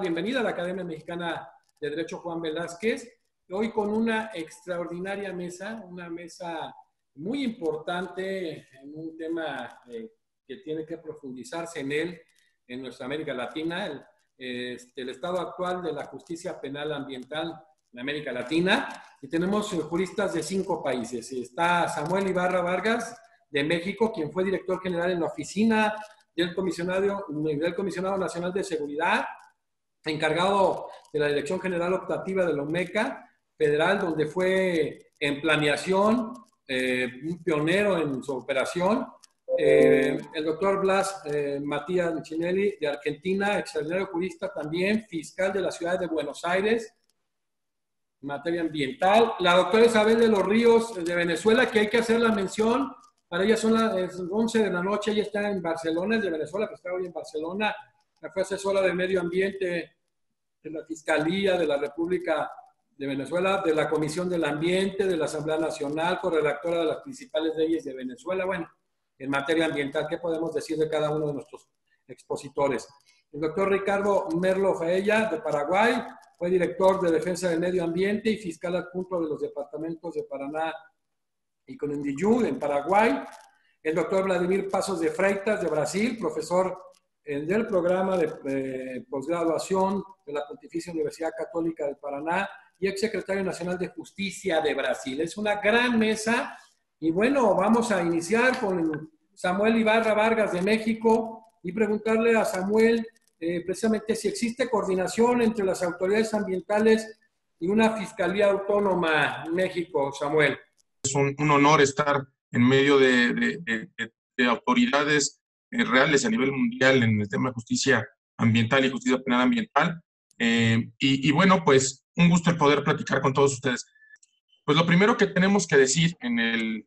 bienvenida a la Academia Mexicana de Derecho Juan Velázquez. Hoy con una extraordinaria mesa, una mesa muy importante en un tema eh, que tiene que profundizarse en él, en nuestra América Latina, el, este, el estado actual de la justicia penal ambiental en América Latina. Y tenemos eh, juristas de cinco países. Está Samuel Ibarra Vargas, de México, quien fue director general en la oficina del comisionado, del comisionado Nacional de Seguridad, encargado de la Dirección General Optativa de la OMECA Federal, donde fue en planeación, eh, un pionero en su operación. Eh, el doctor Blas eh, Matías Michinelli de Argentina, extraordinario jurista también, fiscal de la ciudad de Buenos Aires, en materia ambiental. La doctora Isabel de los Ríos de Venezuela, que hay que hacer la mención para ella son las 11 de la noche, ella está en Barcelona, es de Venezuela, que está hoy en Barcelona. Fue asesora de medio ambiente de la Fiscalía de la República de Venezuela, de la Comisión del Ambiente, de la Asamblea Nacional, corredactora de las principales leyes de Venezuela. Bueno, en materia ambiental, ¿qué podemos decir de cada uno de nuestros expositores? El doctor Ricardo Merlo Faella, de Paraguay, fue director de Defensa del Medio Ambiente y fiscal adjunto de los departamentos de Paraná y con Indiyú en Paraguay, el doctor Vladimir Pasos de Freitas de Brasil, profesor del programa de posgraduación de la Pontificia Universidad Católica de Paraná y ex secretario nacional de Justicia de Brasil. Es una gran mesa y bueno, vamos a iniciar con Samuel Ibarra Vargas de México y preguntarle a Samuel eh, precisamente si existe coordinación entre las autoridades ambientales y una Fiscalía Autónoma en México, Samuel es un, honor estar en medio de, autoridades eh, reales a nivel mundial en el tema de justicia ambiental y justicia penal ambiental. Eh, y, bueno, pues un gusto el poder platicar con todos ustedes. Pues lo primero que tenemos que decir en el,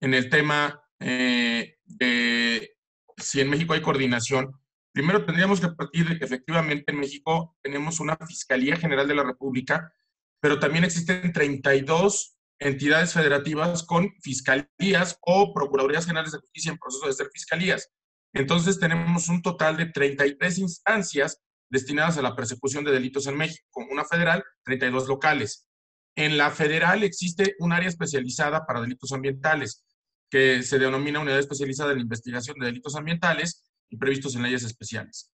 en el tema eh, de si en México hay coordinación, primero tendríamos que partir de que efectivamente en México tenemos una Fiscalía General de la República, pero también existen 32 entidades federativas con fiscalías o procuradurías generales de justicia en proceso de ser fiscalías. Entonces tenemos un total de 33 instancias destinadas a la persecución de delitos en México, una federal, 32 locales. En la federal existe un área especializada para delitos ambientales, que se denomina Unidad Especializada en Investigación de Delitos Ambientales y previstos en leyes especiales.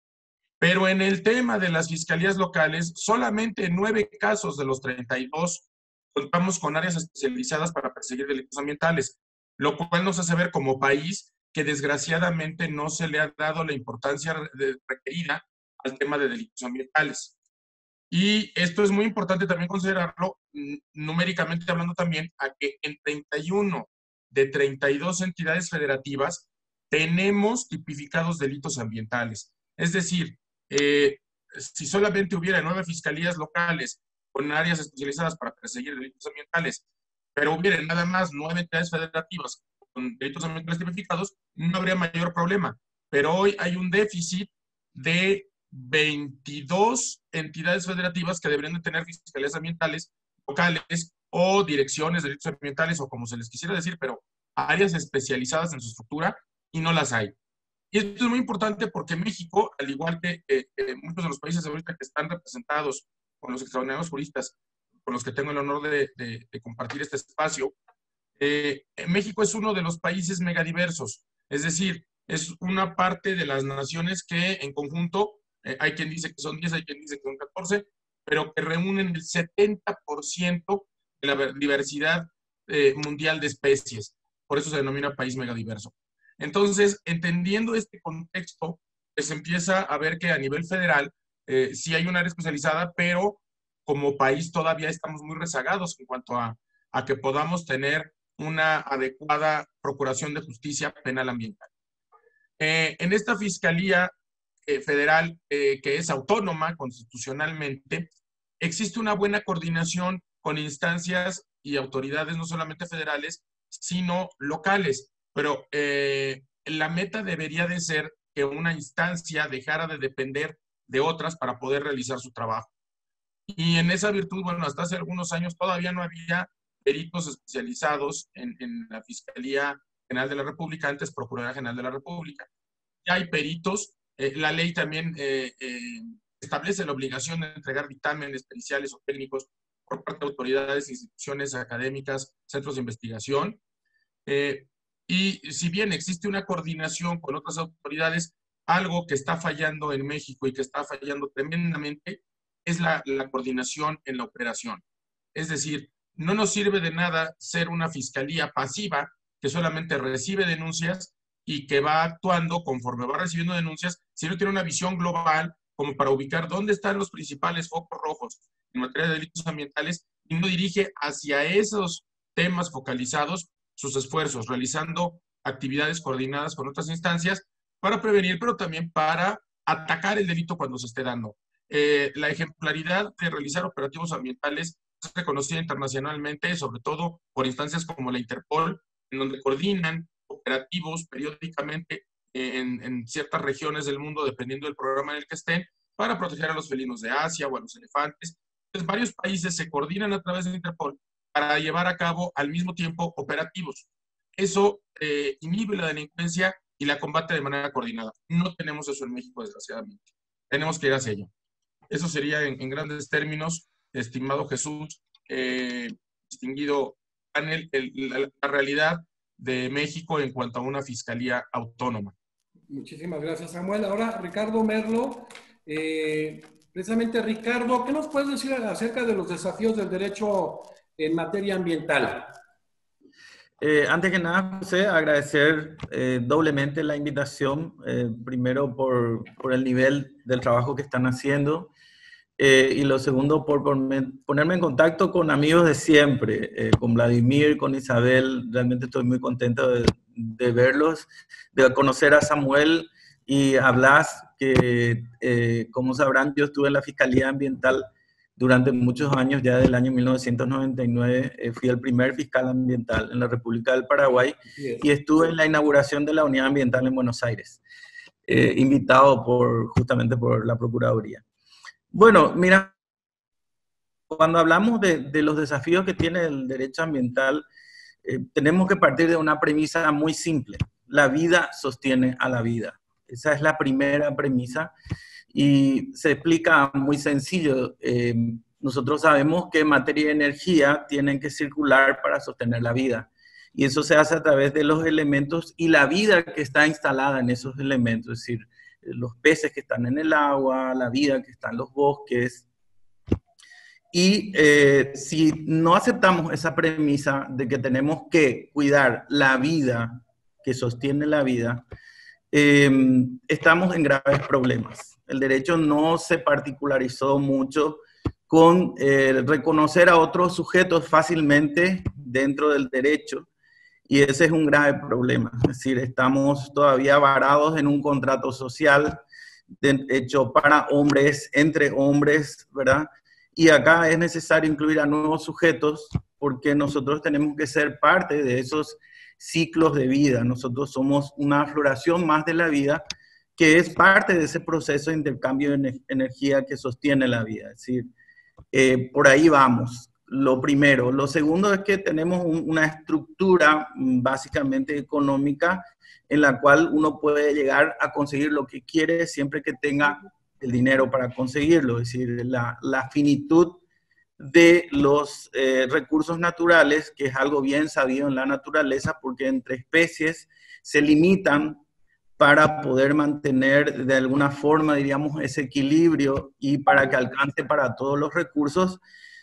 Pero en el tema de las fiscalías locales, solamente nueve casos de los 32 contamos con áreas especializadas para perseguir delitos ambientales, lo cual nos hace ver como país que desgraciadamente no se le ha dado la importancia requerida al tema de delitos ambientales. Y esto es muy importante también considerarlo numéricamente hablando también a que en 31 de 32 entidades federativas tenemos tipificados delitos ambientales. Es decir, eh, si solamente hubiera nueve fiscalías locales con áreas especializadas para perseguir delitos ambientales, pero hubiera nada más nueve entidades federativas con delitos ambientales tipificados, no habría mayor problema. Pero hoy hay un déficit de 22 entidades federativas que deberían de tener fiscalías ambientales locales o direcciones de delitos ambientales o como se les quisiera decir, pero áreas especializadas en su estructura y no las hay. Y esto es muy importante porque México, al igual que eh, eh, muchos de los países ahorita que están representados con los extraordinarios juristas con los que tengo el honor de, compartir este espacio, eh, México es uno de los países megadiversos, es decir, es una parte de las naciones que en conjunto, eh, hay quien dice que son 10, hay quien dice que son 14, pero que reúnen el 70% de la diversidad eh, mundial de especies. Por eso se denomina país megadiverso. Entonces, entendiendo este contexto, pues empieza a ver que a nivel federal eh, sí hay un área especializada, pero como país todavía estamos muy rezagados en cuanto a, que podamos tener una adecuada procuración de justicia penal ambiental. Eh, en esta Fiscalía eh, Federal, que es autónoma constitucionalmente, existe una buena coordinación con instancias y autoridades no solamente federales, sino locales. Pero la meta debería de ser que una instancia dejara de depender de otras para poder realizar su trabajo. Y en esa virtud, bueno, hasta hace algunos años todavía no había peritos especializados en, la Fiscalía General de la República, antes Procuraduría General de la República. Ya hay peritos. Eh, la ley también eh, eh, establece la obligación de entregar dictámenes periciales o técnicos por parte de autoridades, instituciones académicas, centros de investigación. Y si bien existe una coordinación con otras autoridades, algo que está fallando en México y que está fallando tremendamente es la, la coordinación en la operación. Es decir, no nos sirve de nada ser una fiscalía pasiva que solamente recibe denuncias y que va actuando conforme va recibiendo denuncias, si no tiene una visión global como para ubicar dónde están los principales focos rojos en materia de delitos ambientales y no dirige hacia esos temas focalizados sus esfuerzos, realizando actividades coordinadas con otras instancias para prevenir, pero también para atacar el delito cuando se esté dando. Eh, la ejemplaridad de realizar operativos ambientales es reconocida internacionalmente, sobre todo por instancias como la Interpol, en donde coordinan operativos periódicamente en, ciertas regiones del mundo, dependiendo del programa en el que estén, para proteger a los felinos de Asia o a los elefantes. Entonces, varios países se coordinan a través de Interpol para llevar a cabo al mismo tiempo operativos. Eso eh, inhibe la delincuencia y la combate de manera coordinada. No tenemos eso en México, desgraciadamente. Tenemos que ir hacia ello. Eso sería en, grandes términos, estimado Jesús, eh, distinguido panel, la realidad de México en cuanto a una fiscalía autónoma. Muchísimas gracias, Samuel. Ahora, Ricardo Merlo. Eh, precisamente, Ricardo, ¿qué nos puedes decir acerca de los desafíos del derecho en materia ambiental? Eh, antes que nada, José, agradecer eh, doblemente la invitación, primero por, por, el nivel del trabajo que están haciendo eh, y lo segundo, por, ponerme en contacto con amigos de siempre, eh, con Vladimir, con Isabel. Realmente estoy muy contento de, verlos, de conocer a Samuel y a Blas, que eh, como sabrán, yo estuve en la Fiscalía Ambiental durante muchos años, ya del año 1999, fui el primer fiscal ambiental en la República del Paraguay y estuve en la inauguración de la Unidad Ambiental en Buenos Aires, invitado por, justamente por la Procuraduría. Bueno, mira, cuando hablamos de, los desafíos que tiene el derecho ambiental, eh, tenemos que partir de una premisa muy simple. La vida sostiene a la vida. Esa es la primera premisa y se explica muy sencillo. Eh, nosotros sabemos que materia y energía tienen que circular para sostener la vida. Y eso se hace a través de los elementos y la vida que está instalada en esos elementos. Es decir, los peces que están en el agua, la vida que está en los bosques. Y eh, si no aceptamos esa premisa de que tenemos que cuidar la vida que sostiene la vida, em, estamos en graves problemas. El derecho no se particularizó mucho con eh, reconocer a otros sujetos fácilmente dentro del derecho y ese es un grave problema. Es decir, estamos todavía varados en un contrato social hecho para hombres, entre hombres, ¿verdad? Y acá es necesario incluir a nuevos sujetos porque nosotros tenemos que ser parte de esos ciclos de vida. Nosotros somos una floración más de la vida que es parte de ese proceso de intercambio de energía que sostiene la vida. Es decir, eh, por ahí vamos lo primero. Lo segundo es que tenemos una estructura mm, básicamente económica en la cual uno puede llegar a conseguir lo que quiere siempre que tenga el dinero para conseguirlo. Es decir, la, finitud de los eh, recursos naturales, que es algo bien sabido en la naturaleza, porque entre especies se limitan para poder mantener de alguna forma, diríamos, ese equilibrio y para que alcance para todos los recursos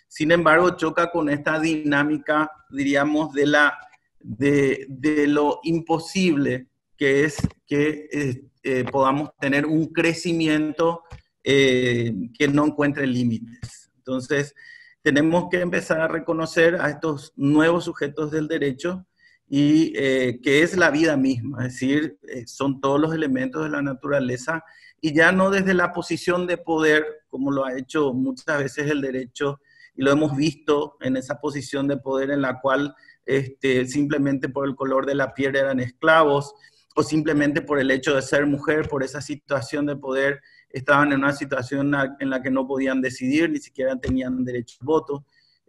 sin embargo, choca con esta dinámica, diríamos, de, la, de, lo imposible que es que eh, eh, podamos tener un crecimiento eh, que no encuentre límites. Entonces, tenemos que empezar a reconocer a estos nuevos sujetos del derecho y que es la vida misma, es decir, son todos los elementos de la naturaleza y ya no desde la posición de poder, como lo ha hecho muchas veces el derecho y lo hemos visto en esa posición de poder en la cual este, simplemente por el color de la piel eran esclavos o simplemente por el hecho de ser mujer, por esa situación de poder, estaban en una situación en la que no podían decidir, ni siquiera tenían derecho al voto.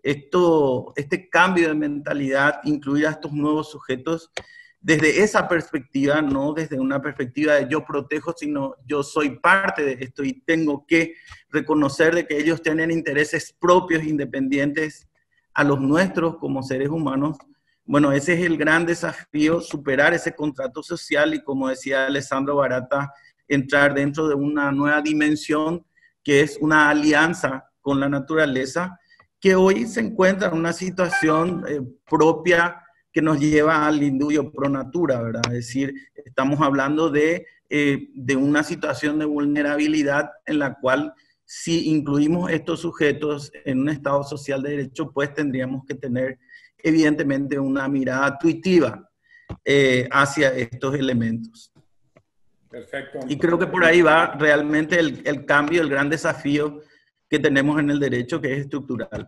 Esto, este cambio de mentalidad, incluir a estos nuevos sujetos, desde esa perspectiva, no desde una perspectiva de yo protejo, sino yo soy parte de esto y tengo que reconocer de que ellos tienen intereses propios, independientes a los nuestros como seres humanos. Bueno, ese es el gran desafío, superar ese contrato social y como decía Alessandro Barata, entrar dentro de una nueva dimensión que es una alianza con la naturaleza, que hoy se encuentra en una situación eh, propia que nos lleva al indulio pro natura, ¿verdad? Es decir, estamos hablando de, eh, de una situación de vulnerabilidad en la cual si incluimos estos sujetos en un estado social de derecho, pues tendríamos que tener evidentemente una mirada intuitiva eh, hacia estos elementos. Perfecto. Y creo que por ahí va realmente el, el, cambio, el gran desafío que tenemos en el derecho, que es estructural.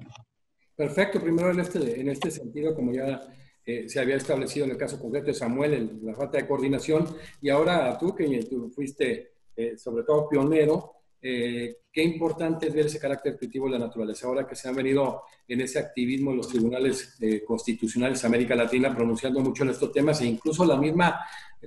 Perfecto. Primero en este, en este sentido, como ya eh, se había establecido en el caso concreto de Samuel, el, la falta de coordinación, y ahora tú, que tú fuiste eh, sobre todo pionero, eh, qué importante es ver ese carácter intuitivo de la naturaleza. Ahora que se han venido en ese activismo los tribunales constitucionales de América Latina pronunciando mucho en estos temas e incluso la misma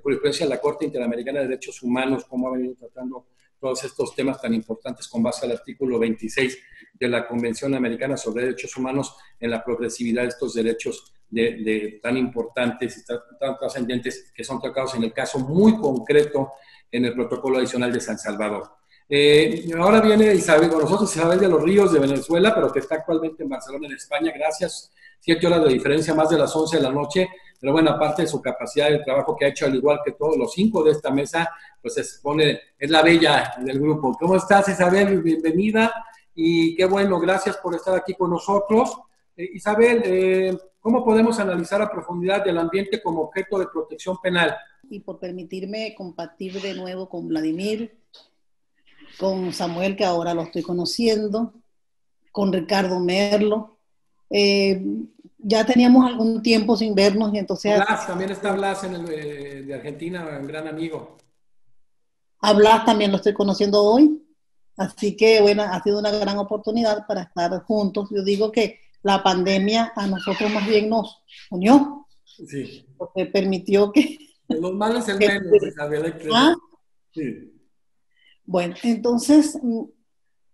jurisprudencia de la Corte Interamericana de Derechos Humanos, cómo ha venido tratando todos estos temas tan importantes con base al artículo 26 de la Convención Americana sobre Derechos Humanos en la progresividad de estos derechos de, tan importantes y tan, tan trascendentes que son tocados en el caso muy concreto en el protocolo adicional de San Salvador. Eh, ahora viene Isabel con nosotros, Isabel de los Ríos de Venezuela, pero que está actualmente en Barcelona, en España. Gracias. Siete horas de diferencia, más de las 11 de la noche. Pero bueno, aparte de su capacidad de trabajo que ha hecho, al igual que todos los cinco de esta mesa, pues se pone, es la bella del grupo. ¿Cómo estás, Isabel? Bienvenida. Y qué bueno, gracias por estar aquí con nosotros. Eh, Isabel, eh, ¿cómo podemos analizar a profundidad el ambiente como objeto de protección penal? Y por permitirme compartir de nuevo con Vladimir con Samuel, que ahora lo estoy conociendo, con Ricardo Merlo. Eh, ya teníamos algún tiempo sin vernos y entonces... Blas, también está Blas en el, eh, de Argentina, un gran amigo. A Blas también lo estoy conociendo hoy. Así que, bueno, ha sido una gran oportunidad para estar juntos. Yo digo que la pandemia a nosotros más bien nos unió. Sí. Porque permitió que... Los males el menos, Isabel. ¿Ah? Sí. Bueno, entonces, mm,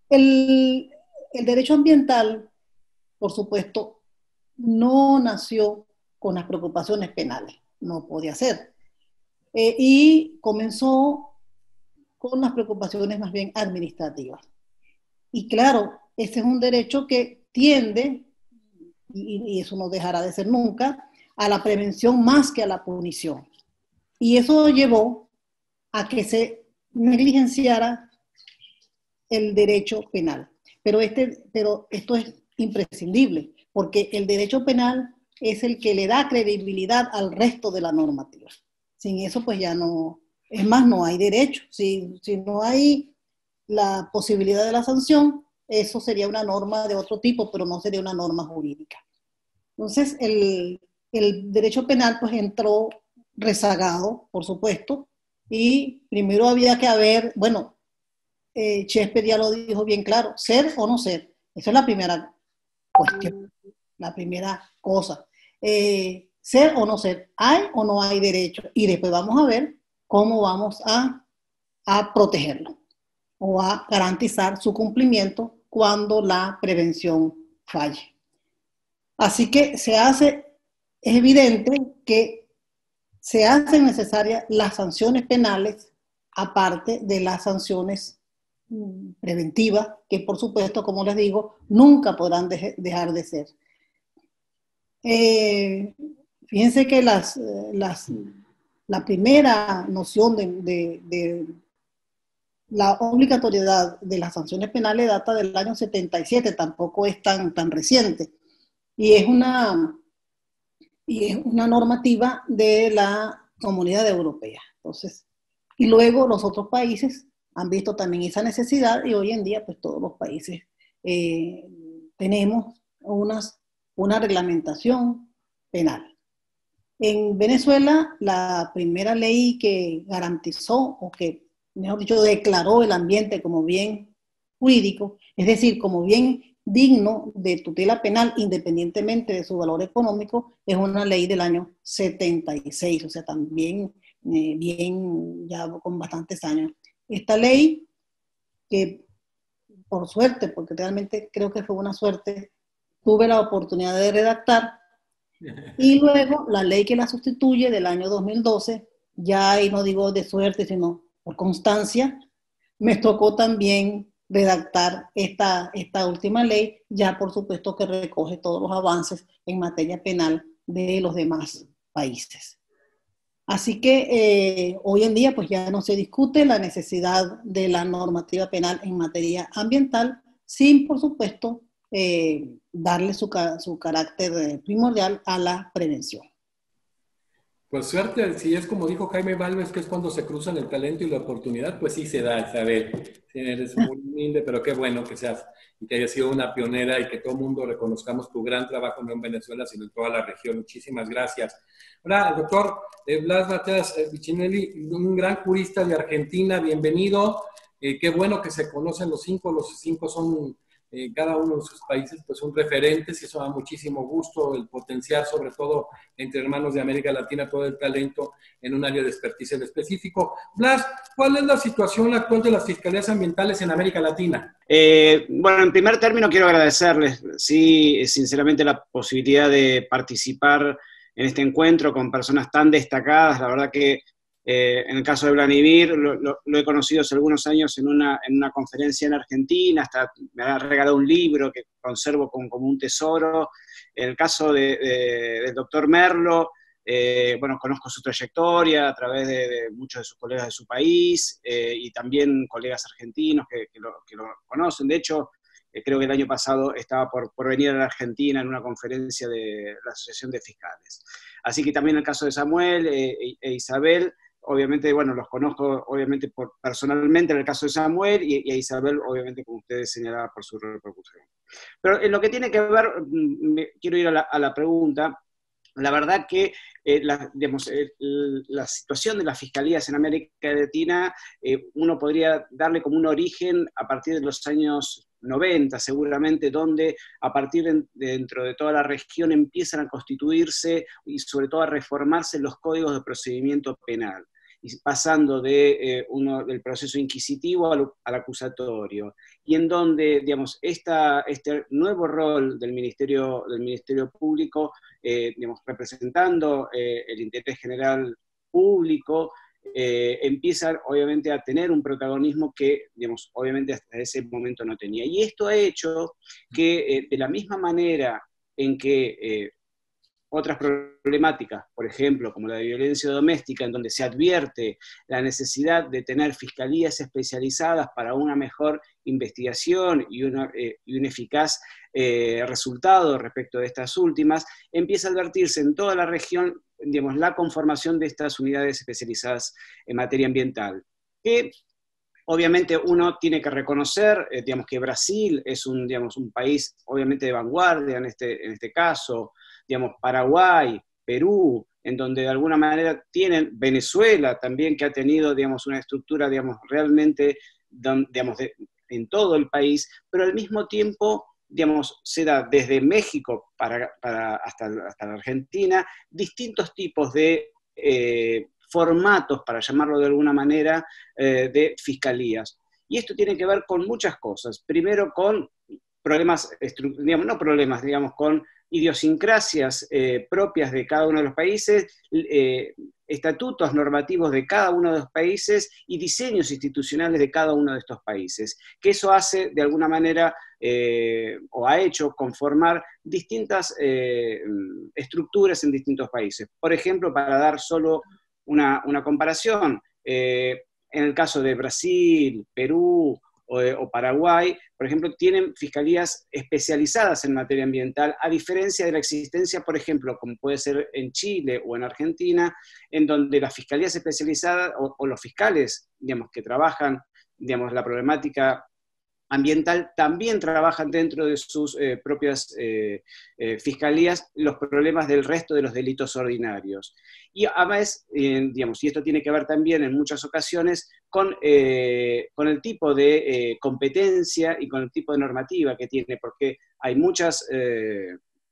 el, derecho ambiental, por supuesto, no nació con las preocupaciones penales, no podía ser. Eh, y comenzó con las preocupaciones más bien administrativas. Y claro, ese es un derecho que tiende, y, y, eso no dejará de ser nunca, a la prevención más que a la punición. Y eso llevó a que se negligenciara el derecho penal. Pero, este, pero esto es imprescindible, porque el derecho penal es el que le da credibilidad al resto de la normativa. Sin eso, pues ya no, es más, no hay derecho. Si, no hay la posibilidad de la sanción, eso sería una norma de otro tipo, pero no sería una norma jurídica. Entonces, el, derecho penal pues entró rezagado, por supuesto, y primero había que haber, bueno, eh, ya lo dijo bien claro, ser o no ser. Esa es la primera cuestión, la primera cosa. Eh, ser o no ser, hay o no hay derecho. Y después vamos a ver cómo vamos a, a protegerlo o a garantizar su cumplimiento cuando la prevención falle. Así que se hace, es evidente que se hacen necesarias las sanciones penales, aparte de las sanciones mm, preventivas, que por supuesto, como les digo, nunca podrán dejar de ser. Eh, fíjense que las, las, la primera noción de, de, la obligatoriedad de las sanciones penales data del año 77, tampoco es tan, tan reciente. Y es una, y es una normativa de la comunidad europea. Entonces, y luego los otros países han visto también esa necesidad y hoy en día pues todos los países eh, tenemos unas, una reglamentación penal. En Venezuela, la primera ley que garantizó o que, mejor dicho, declaró el ambiente como bien jurídico, es decir, como bien digno de tutela penal independientemente de su valor económico es una ley del año 76, o sea, también eh, bien ya con bastantes años. Esta ley, que por suerte, porque realmente creo que fue una suerte, tuve la oportunidad de redactar, y luego la ley que la sustituye del año 2012, ya y no digo de suerte, sino por constancia, me tocó también redactar esta, esta última ley, ya por supuesto que recoge todos los avances en materia penal de los demás países. Así que eh, hoy en día pues ya no se discute la necesidad de la normativa penal en materia ambiental, sin por supuesto eh, darle su, su carácter eh, primordial a la prevención. Pues suerte, si es como dijo Jaime Valves, que es cuando se cruzan el talento y la oportunidad, pues sí se da, Isabel. eres muy humilde, pero qué bueno que seas y que hayas sido una pionera y que todo el mundo reconozcamos tu gran trabajo no en Venezuela, sino en toda la región. Muchísimas gracias. Hola, doctor eh, Blas Mateas Vichinelli, un gran jurista de Argentina, bienvenido. Eh, qué bueno que se conocen los cinco, los cinco son eh, cada uno de sus países pues son referentes y eso da muchísimo gusto el potenciar sobre todo entre hermanos de América Latina todo el talento en un área de expertise específico. Blas, ¿cuál es la situación actual de las fiscalías ambientales en América Latina? Eh, bueno, en primer término quiero agradecerles, sí, sinceramente la posibilidad de participar en este encuentro con personas tan destacadas, la verdad que eh, en el caso de Vladimir, lo, he conocido hace algunos años en una, en una conferencia en Argentina, hasta me ha regalado un libro que conservo como, como un tesoro. En el caso de, del doctor Merlo, eh, bueno, conozco su trayectoria a través de, muchos de sus colegas de su país eh, y también colegas argentinos que, lo, que lo, conocen. De hecho, creo que el año pasado estaba por, por, venir a la Argentina en una conferencia de la Asociación de Fiscales. Así que también el caso de Samuel e, e Isabel, obviamente, bueno, los conozco obviamente por, personalmente en el caso de Samuel y, a Isabel, obviamente, como ustedes señalaban, por su repercusión. Pero en lo que tiene que ver, mm, quiero ir a la, pregunta, la verdad que eh, eh, la, situación de las fiscalías en América Latina, eh, uno podría darle como un origen a partir de los años 90 seguramente, donde a partir de, dentro de toda la región empiezan a constituirse y sobre todo a reformarse los códigos de procedimiento penal pasando de, eh, uno, del proceso inquisitivo al, acusatorio, y en donde, digamos, esta, este nuevo rol del Ministerio, del ministerio Público, eh, digamos, representando eh, el interés general público, empieza obviamente a tener un protagonismo que, digamos, obviamente hasta ese momento no tenía. Y esto ha hecho que de la misma manera en que otras problemáticas, por ejemplo, como la de violencia doméstica, en donde se advierte la necesidad de tener fiscalías especializadas para una mejor investigación y, eh, un eficaz eh, resultado respecto de estas últimas, empieza a advertirse en toda la región digamos, la conformación de estas unidades especializadas en materia ambiental, que obviamente uno tiene que reconocer, eh, digamos, que Brasil es un, digamos, un país obviamente de vanguardia en este, en este caso, digamos, Paraguay, Perú, en donde de alguna manera tienen Venezuela también, que ha tenido, digamos, una estructura, digamos, realmente, digamos, en todo el país, pero al mismo tiempo, digamos, se da desde México para, hasta, hasta, la Argentina distintos tipos de eh, formatos, para llamarlo de alguna manera, eh, de fiscalías. Y esto tiene que ver con muchas cosas. Primero con problemas, digamos, no problemas, digamos, con idiosincrasias eh, propias de cada uno de los países, eh, estatutos normativos de cada uno de los países y diseños institucionales de cada uno de estos países, que eso hace de alguna manera eh, o ha hecho conformar distintas estructuras en distintos países. Por ejemplo, para dar solo una, una comparación, en el caso de Brasil, Perú, o, Paraguay, por ejemplo, tienen fiscalías especializadas en materia ambiental, a diferencia de la existencia, por ejemplo, como puede ser en Chile o en Argentina, en donde las fiscalías especializadas o, los fiscales, digamos, que trabajan, digamos, la problemática ambiental también trabajan dentro de sus eh, propias eh, eh, fiscalías los problemas del resto de los delitos ordinarios. Y además, digamos, y esto tiene que ver también en muchas ocasiones con, con el tipo de competencia y con el tipo de normativa que tiene, porque hay muchas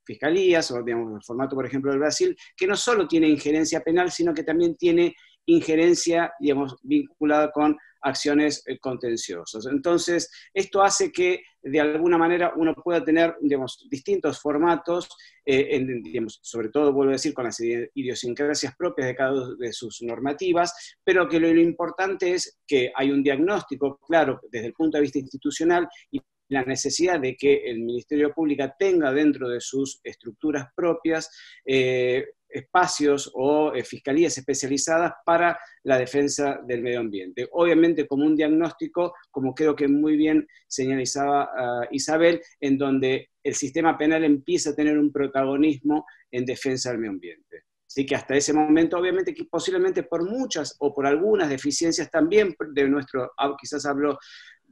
fiscalías, o digamos, el formato, por ejemplo, del Brasil, que no solo tiene injerencia penal, sino que también tiene injerencia, digamos, vinculada con acciones eh, contenciosas. Entonces, esto hace que de alguna manera uno pueda tener, digamos, distintos formatos, eh, digamos, sobre todo, vuelvo a decir, con las idiosincrasias propias de cada una de sus normativas, pero que lo, importante es que hay un diagnóstico claro desde el punto de vista institucional y la necesidad de que el Ministerio Público tenga dentro de sus estructuras propias eh, espacios o eh, fiscalías especializadas para la defensa del medio ambiente. Obviamente como un diagnóstico, como creo que muy bien señalizaba ah, Isabel, en donde el sistema penal empieza a tener un protagonismo en defensa del medio ambiente. Así que hasta ese momento, obviamente, que posiblemente por muchas o por algunas deficiencias también de nuestro, ah, quizás hablo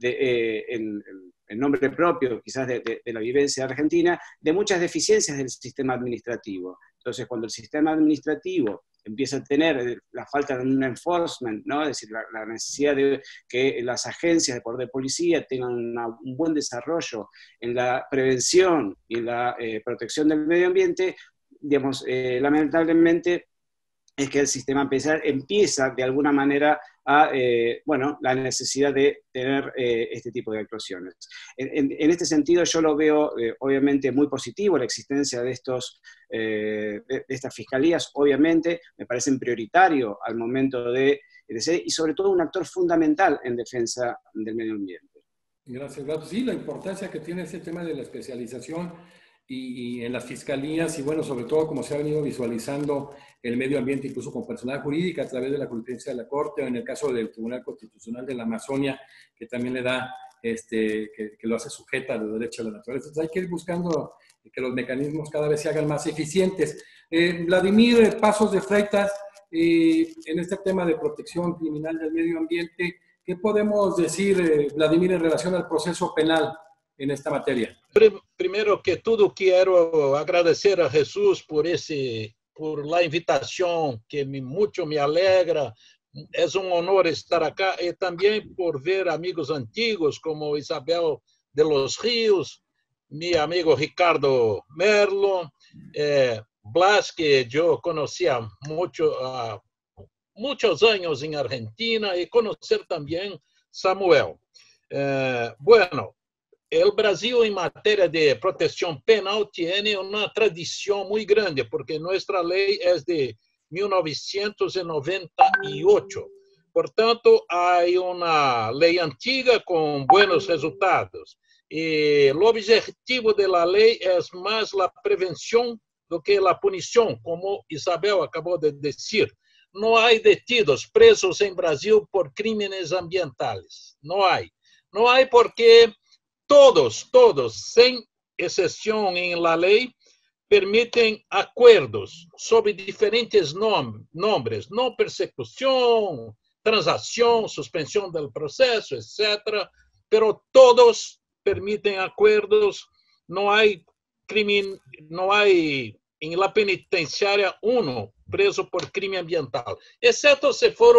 eh, en, nombre propio, quizás de, de, la vivencia argentina, de muchas deficiencias del sistema administrativo. Entonces, cuando el sistema administrativo empieza a tener eh, la falta de un enforcement, ¿no? es decir, la, necesidad de que las agencias de poder de policía tengan un buen desarrollo en la prevención y en la eh, protección del medio ambiente, digamos, eh, lamentablemente es que el sistema penal empieza de alguna manera a, eh, bueno, la necesidad de tener eh, este tipo de actuaciones. En, este sentido, yo lo veo eh, obviamente muy positivo, la existencia de, estos, de, estas fiscalías, obviamente, me parecen prioritario al momento de, ser, y sobre todo un actor fundamental en defensa del medio ambiente. Gracias, Gato. Sí, la importancia que tiene ese tema de la especialización y, en las fiscalías y bueno, sobre todo como se ha venido visualizando el medio ambiente incluso con personal jurídica a través de la jurisprudencia de la Corte o en el caso del Tribunal Constitucional de la Amazonia que también le da, este, que, lo hace sujeta a los derechos de la naturaleza. Entonces hay que ir buscando que los mecanismos cada vez se hagan más eficientes. Eh, Vladimir Pasos de Freitas, eh, en este tema de protección criminal del medio ambiente, ¿qué podemos decir, eh, Vladimir, en relación al proceso penal? En esta materia? Primero que todo, quiero agradecer a Jesús por, ese, por la invitación, que me, mucho me alegra. Es un honor estar acá y también por ver amigos antiguos como Isabel de los Ríos, mi amigo Ricardo Merlo, eh, Blas, que yo conocía mucho, uh, muchos años en Argentina, y conocer también Samuel. Eh, bueno, el Brasil en materia de protección penal tiene una tradición muy grande, porque nuestra ley es de 1998. Por tanto, hay una ley antigua con buenos resultados. Y el objetivo de la ley es más la prevención do que la punición, como Isabel acabó de decir. No hay detidos presos en Brasil por crímenes ambientales. No hay. No hay porque todos, todos, sin excepción en la ley, permiten acuerdos sobre diferentes nombres, no persecución, transacción, suspensión del proceso, etc. Pero todos permiten acuerdos, no hay crimen, no hay en la penitenciaria uno preso por crime ambiental, exceto se for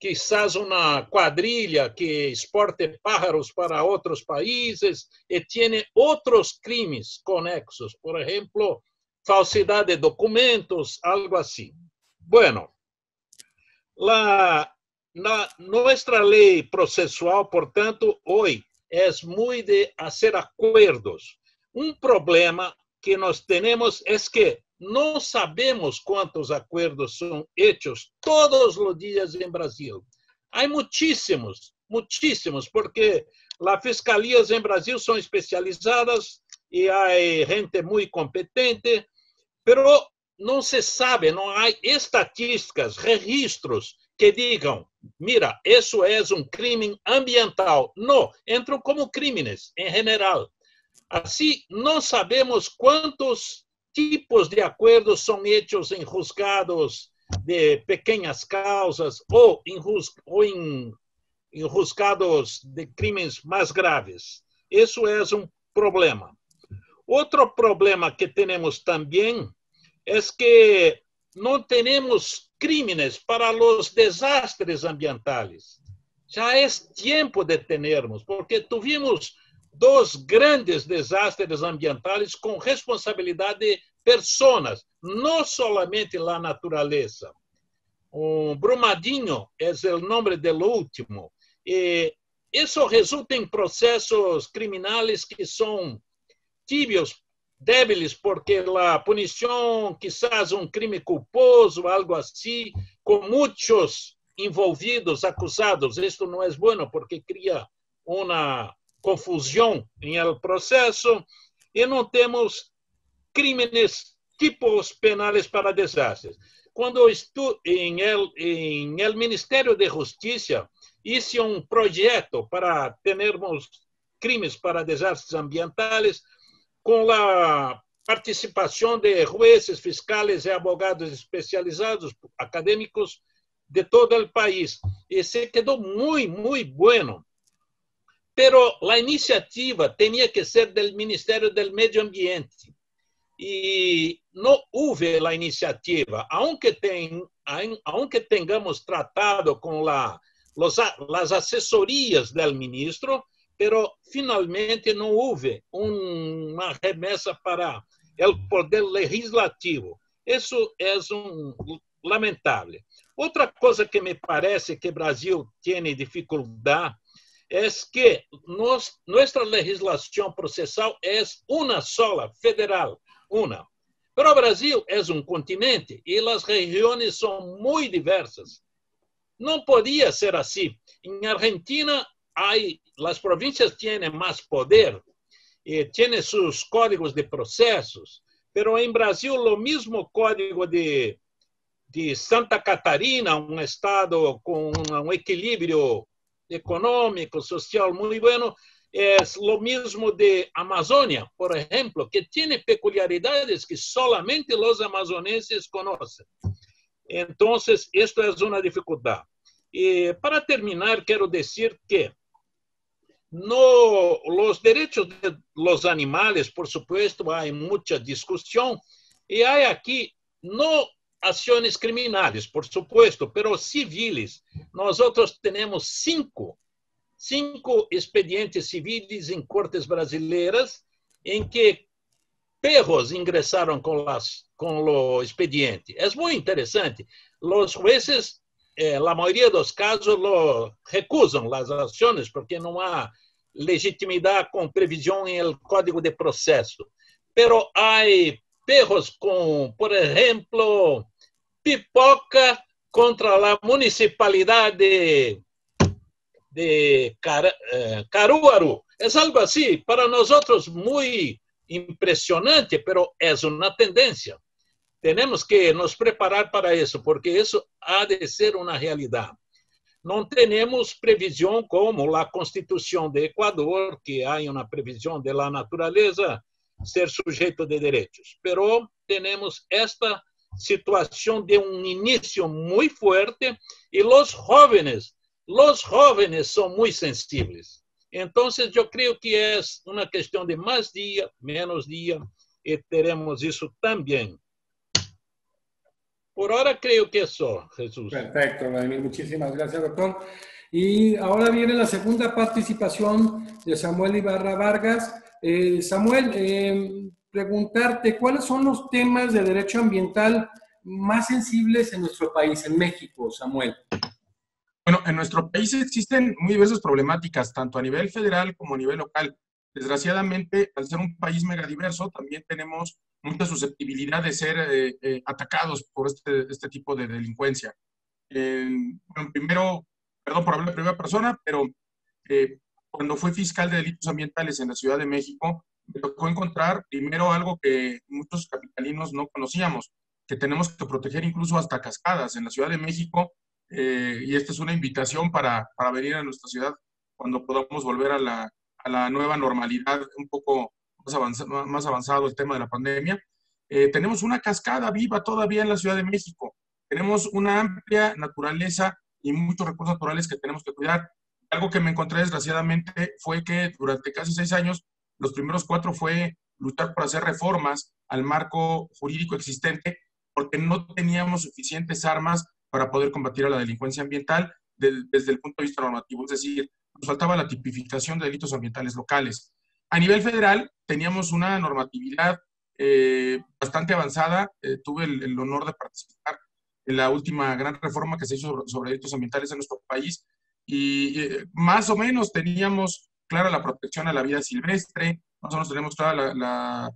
una quizás uma quadrilha que exporte pájaros para outros países e tem outros crimes conexos, por exemplo, falsidade de documentos, algo assim. Bueno, la, na, nuestra lei processual, portanto, hoje é muito de fazer acordos. Um problema que nós temos é que não sabemos quantos acordos são hechos todos os dias em Brasil. Há muitíssimos, muitíssimos, porque as fiscalias em Brasil são especializadas e há gente muito competente, pero não se sabe, não há estatísticas, registros que digam, mira, isso é um crime ambiental. Não, entram como crimes em geral. Assim, não sabemos quantos tipos de acordos são hechos em juzgados de pequenas causas ou em, juzgados de crimes mais graves. Isso é um problema. Outro problema que temos também é que não temos crimes para os desastres ambientais. Já é tempo de termos, porque tivemos dois grandes desastres ambientais com responsabilidade de pessoas, não somente a natureza. O Brumadinho é o nome do último. E isso resulta em processos criminais que são tíbios, débiles, porque a punição, quizás um crime culposo, algo assim, com muitos envolvidos, acusados. Isto não é bueno porque cria uma confusão em el processo e não temos crimes tipos penais para desastres. Quando estou em el, em el Ministério de Justiça, hice um projeto para termos crimes para desastres ambientais com a participação de jueces, fiscales e abogados especializados, acadêmicos de todo o país. E se quedou muito, muito bueno. Pero a iniciativa tinha que ser do Ministério do Meio Ambiente. E não houve a iniciativa, aunque, tem, aunque tengamos tratado com a, los, as assessorias do ministro, pero finalmente não houve uma remessa para o poder legislativo. Isso é um lamentável. Outra coisa que me parece que o Brasil tem dificuldade é que nos, nossa legislação processal é uma sola, federal, uma. Pero o Brasil é um continente e as regiões são muito diversas. Não podia ser assim. Em Argentina, hay, as províncias têm mais poder, e têm seus códigos de processos, pero em Brasil, o mesmo código de de Santa Catarina, um estado com um equilíbrio econômico, social muito bueno, é o mesmo de Amazônia, por exemplo, que tem peculiaridades que solamente os amazonenses conhecem. Então, isto é uma dificuldade. E para terminar, quero dizer que no, los derechos de los animales, por supuesto, hay mucha discusión y hay aquí no ações criminais, por supuesto, pero civiles. Nós outros temos cinco, cinco expedientes civis em cortes brasileiras em que perros ingressaram com, las, com o expediente. É muito interessante. Os jueces, eh, a maioria dos casos, lo recusam as ações porque não há legitimidade com previsão em el Código de Processo. Pero há perros com, por exemplo, pipoca contra a municipalidade de eh, Caruaru. É algo assim, para nós outros, muito impressionante, pero é uma tendência. Temos que nos preparar para isso, porque isso há de ser uma realidade. Não temos previsão como a Constituição de Equador, que há uma previsão da natureza ser sujeito de direitos. Pero temos esta situação de um início muito forte e os jovens, os jovens são muito sensíveis. Então, eu creio que é uma questão de mais dia, menos dia, e teremos isso também. Por ahora creo que eso, Jesús. Perfecto, Vladimir. Muchísimas gracias, doctor. Y ahora viene la segunda participación de Samuel Ibarra Vargas. Eh, Samuel, eh, preguntarte cuáles son los temas de derecho ambiental más sensibles en nuestro país, en México, Samuel. Bueno, en nuestro país existen muy diversas problemáticas, tanto a nivel federal como a nivel local. Desgraciadamente, al ser un país megadiverso, también tenemos mucha susceptibilidad de ser eh, eh, atacados por este, este, tipo de delincuencia. bueno, primero, perdón por hablar de primera persona, pero eh, cuando fui fiscal de delitos ambientales en la Ciudad de México, me tocó encontrar primero algo que muchos capitalinos no conocíamos, que tenemos que proteger incluso hasta cascadas en la Ciudad de México, y esta es una invitación para, para venir a nuestra ciudad cuando podamos volver a la, a la nueva normalidad, un poco más más avanzado el tema de la pandemia. Eh, tenemos una cascada viva todavía en la Ciudad de México. Tenemos una amplia naturaleza y muchos recursos naturales que tenemos que cuidar. algo que me encontré desgraciadamente fue que durante casi seis años, los primeros cuatro fue luchar por hacer reformas al marco jurídico existente, porque no teníamos suficientes armas para poder combatir a la delincuencia ambiental desde el punto de vista normativo. Es decir, nos faltaba la tipificación de delitos ambientales locales. A nivel federal, teníamos una normatividad eh, bastante avanzada. Eh, tuve el, honor de participar en la última gran reforma que se hizo sobre, delitos ambientales en nuestro país y eh, más o menos teníamos clara la protección a la vida silvestre, menos teníamos clara la,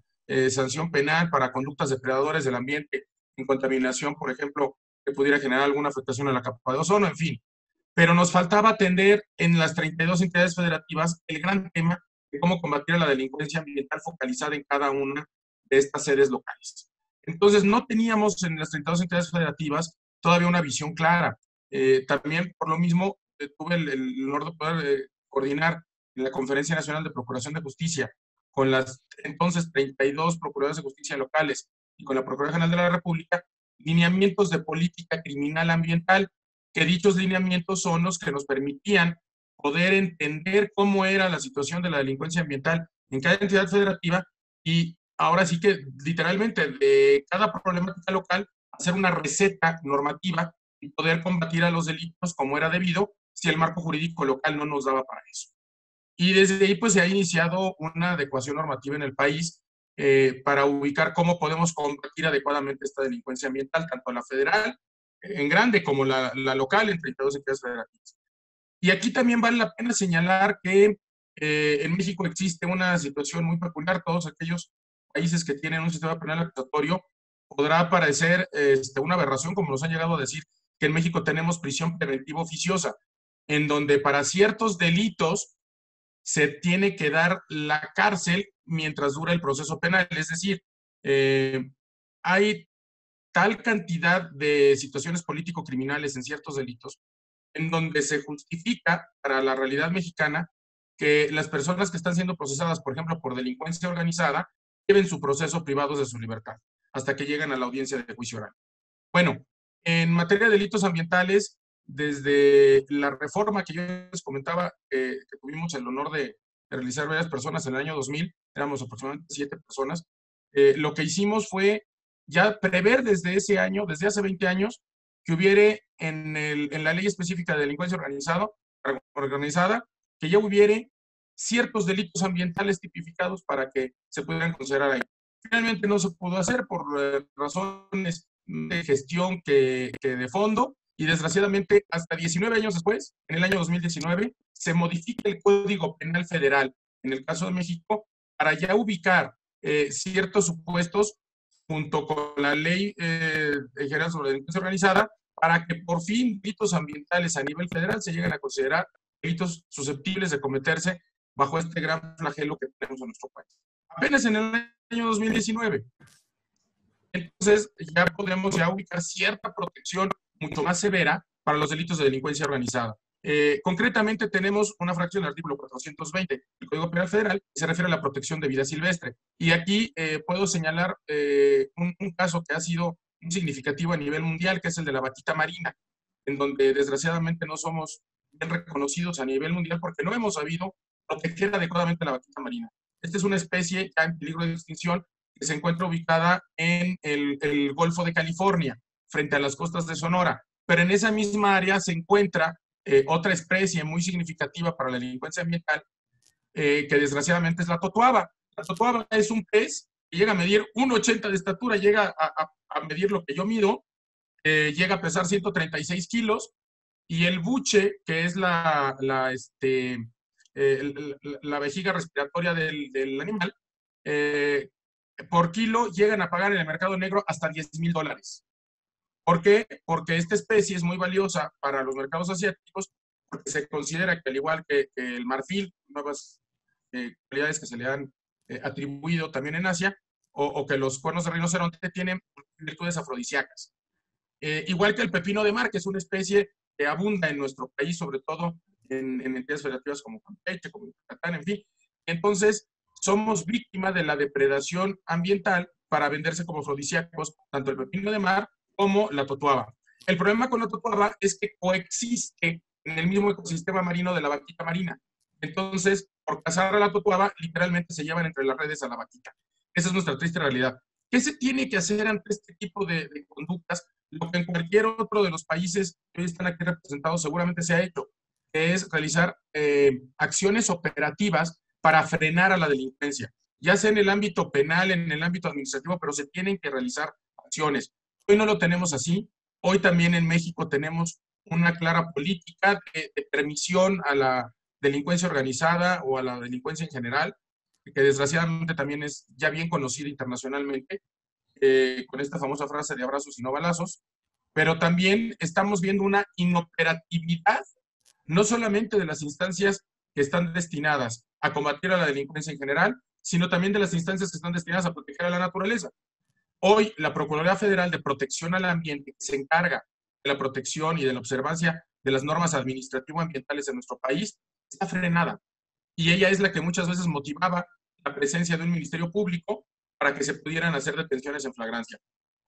sanción penal para conductas depredadores del ambiente en contaminación, por ejemplo, que pudiera generar alguna afectación a la capa de ozono, en fin. Pero nos faltaba atender en las 32 entidades federativas el gran tema de cómo combatir la delincuencia ambiental focalizada en cada una de estas sedes locales. Entonces, no teníamos en las 32 entidades federativas todavía una visión clara. Eh, también, por lo mismo, eh, tuve el, honor de poder eh, coordinar la Conferencia Nacional de Procuración de Justicia con las entonces 32 procuradores de justicia locales y con la Procuraduría General de la República, lineamientos de política criminal ambiental, que dichos lineamientos son los que nos permitían poder entender cómo era la situación de la delincuencia ambiental en cada entidad federativa y ahora sí que literalmente de cada problemática local hacer una receta normativa y poder combatir a los delitos como era debido si el marco jurídico local no nos daba para eso. Y desde ahí pues se ha iniciado una adecuación normativa en el país eh, para ubicar cómo podemos combatir adecuadamente esta delincuencia ambiental, tanto la federal en grande como la, la local en 32 entidades federativas. Y aquí también vale la pena señalar que eh, en México existe una situación muy peculiar. Todos aquellos países que tienen un sistema penal acusatorio, podrá parecer este, una aberración, como nos han llegado a decir, que en México tenemos prisión preventiva oficiosa, en donde para ciertos delitos se tiene que dar la cárcel mientras dura el proceso penal. Es decir, eh, hay tal cantidad de situaciones político-criminales en ciertos delitos en donde se justifica para la realidad mexicana que las personas que están siendo procesadas, por ejemplo, por delincuencia organizada, lleven su proceso privados de su libertad hasta que llegan a la audiencia de juicio oral. Bueno, en materia de delitos ambientales, desde la reforma que yo les comentaba, que tuvimos el honor de, realizar varias personas en el año 2000, éramos aproximadamente siete personas, eh, lo que hicimos fue ya prever desde ese año, desde hace 20 años, que hubiere en, el, en la ley específica de delincuencia organizado, organizada, que ya hubiere ciertos delitos ambientales tipificados para que se pudieran considerar ahí. Finalmente no se pudo hacer por eh, razones de gestión que, que de fondo y desgraciadamente hasta 19 años después, en el año 2019, se modifica el Código Penal Federal, en el caso de México, para ya ubicar eh, ciertos supuestos junto con la Ley eh, General sobre Delincuencia Organizada, para que por fin delitos ambientales a nivel federal se lleguen a considerar delitos susceptibles de cometerse bajo este gran flagelo que tenemos en nuestro país. Apenas en el año 2019. Entonces ya podemos ya ubicar cierta protección mucho más severa para los delitos de delincuencia organizada. Eh, concretamente tenemos una fracción del artículo 420 del Código Penal Federal que se refiere a la protección de vida silvestre. Y aquí eh, puedo señalar eh, un, caso que ha sido significativo a nivel mundial, que es el de la vaquita marina, en donde desgraciadamente no somos bien reconocidos a nivel mundial porque no hemos sabido proteger adecuadamente la vaquita marina. Esta es una especie ya en peligro de extinción que se encuentra ubicada en el, Golfo de California, frente a las costas de Sonora. Pero en esa misma área se encuentra eh, otra especie muy significativa para la delincuencia ambiental, eh, que desgraciadamente es la totuaba. La totuaba es un pez que llega a medir 1,80 de estatura, llega a, medir lo que yo mido, eh, llega a pesar 136 kilos, y el buche, que es la, este, eh, la vejiga respiratoria del, animal, por kilo llegan a pagar en el mercado negro hasta 10 mil dólares. ¿Por qué? Porque esta especie es muy valiosa para los mercados asiáticos, porque se considera que al igual que, el marfil, nuevas eh, cualidades que se le han eh, atribuido también en Asia, o, o, que los cuernos de rinoceronte tienen virtudes afrodisíacas. Eh, igual que el pepino de mar, que es una especie que abunda en nuestro país, sobre todo en, en entidades federativas como Campeche, como Yucatán, en fin. Entonces, somos víctimas de la depredación ambiental para venderse como afrodisíacos, tanto el pepino de mar como la totuaba. El problema con la totuaba es que coexiste en el mismo ecosistema marino de la vaquita marina. Entonces, por cazar a la totuaba, literalmente se llevan entre las redes a la vaquita. Esa es nuestra triste realidad. ¿Qué se tiene que hacer ante este tipo de, conductas? Lo que en cualquier otro de los países que hoy están aquí representados seguramente se ha hecho, que es realizar eh, acciones operativas para frenar a la delincuencia, ya sea en el ámbito penal, en el ámbito administrativo, pero se tienen que realizar acciones. Hoy no lo tenemos así. Hoy también en México tenemos una clara política de, permisión a la delincuencia organizada o a la delincuencia en general, que desgraciadamente también es ya bien conocida internacionalmente, eh, con esta famosa frase de abrazos y no balazos, pero también estamos viendo una inoperatividad, no solamente de las instancias que están destinadas a combatir a la delincuencia en general, sino también de las instancias que están destinadas a proteger a la naturaleza. Hoy, la Procuraduría Federal de Protección al Ambiente, que se encarga de la protección y de la observancia de las normas administrativo-ambientales en nuestro país, está frenada. Y ella es la que muchas veces motivaba la presencia de un ministerio público para que se pudieran hacer detenciones en flagrancia.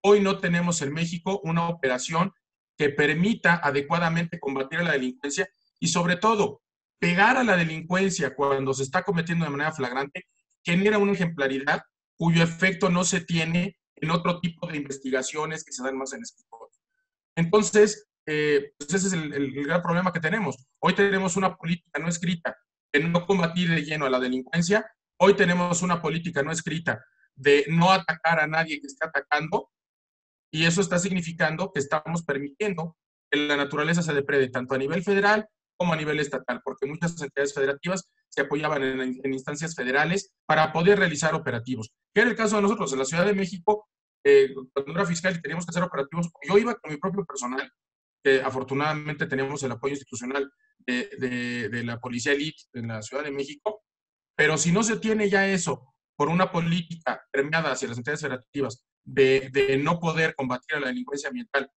Hoy no tenemos en México una operación que permita adecuadamente combatir a la delincuencia y sobre todo pegar a la delincuencia cuando se está cometiendo de manera flagrante genera una ejemplaridad cuyo efecto no se tiene en otro tipo de investigaciones que se dan más en escritorio. Entonces, eh, pues ese es el, gran problema que tenemos. Hoy tenemos una política no escrita de no combatir de lleno a la delincuencia. Hoy tenemos una política no escrita de no atacar a nadie que esté atacando. Y eso está significando que estamos permitiendo que la naturaleza se deprede tanto a nivel federal como a nivel estatal, porque muchas entidades federativas se apoyaban en, instancias federales para poder realizar operativos. ¿Qué era el caso de nosotros? En la Ciudad de México, eh, cuando era fiscal y teníamos que hacer operativos, yo iba con mi propio personal, que afortunadamente teníamos el apoyo institucional de, de, la Policía Elite en la Ciudad de México, pero si no se tiene ya eso por una política permeada hacia las entidades federativas de, de no poder combatir a la delincuencia ambiental,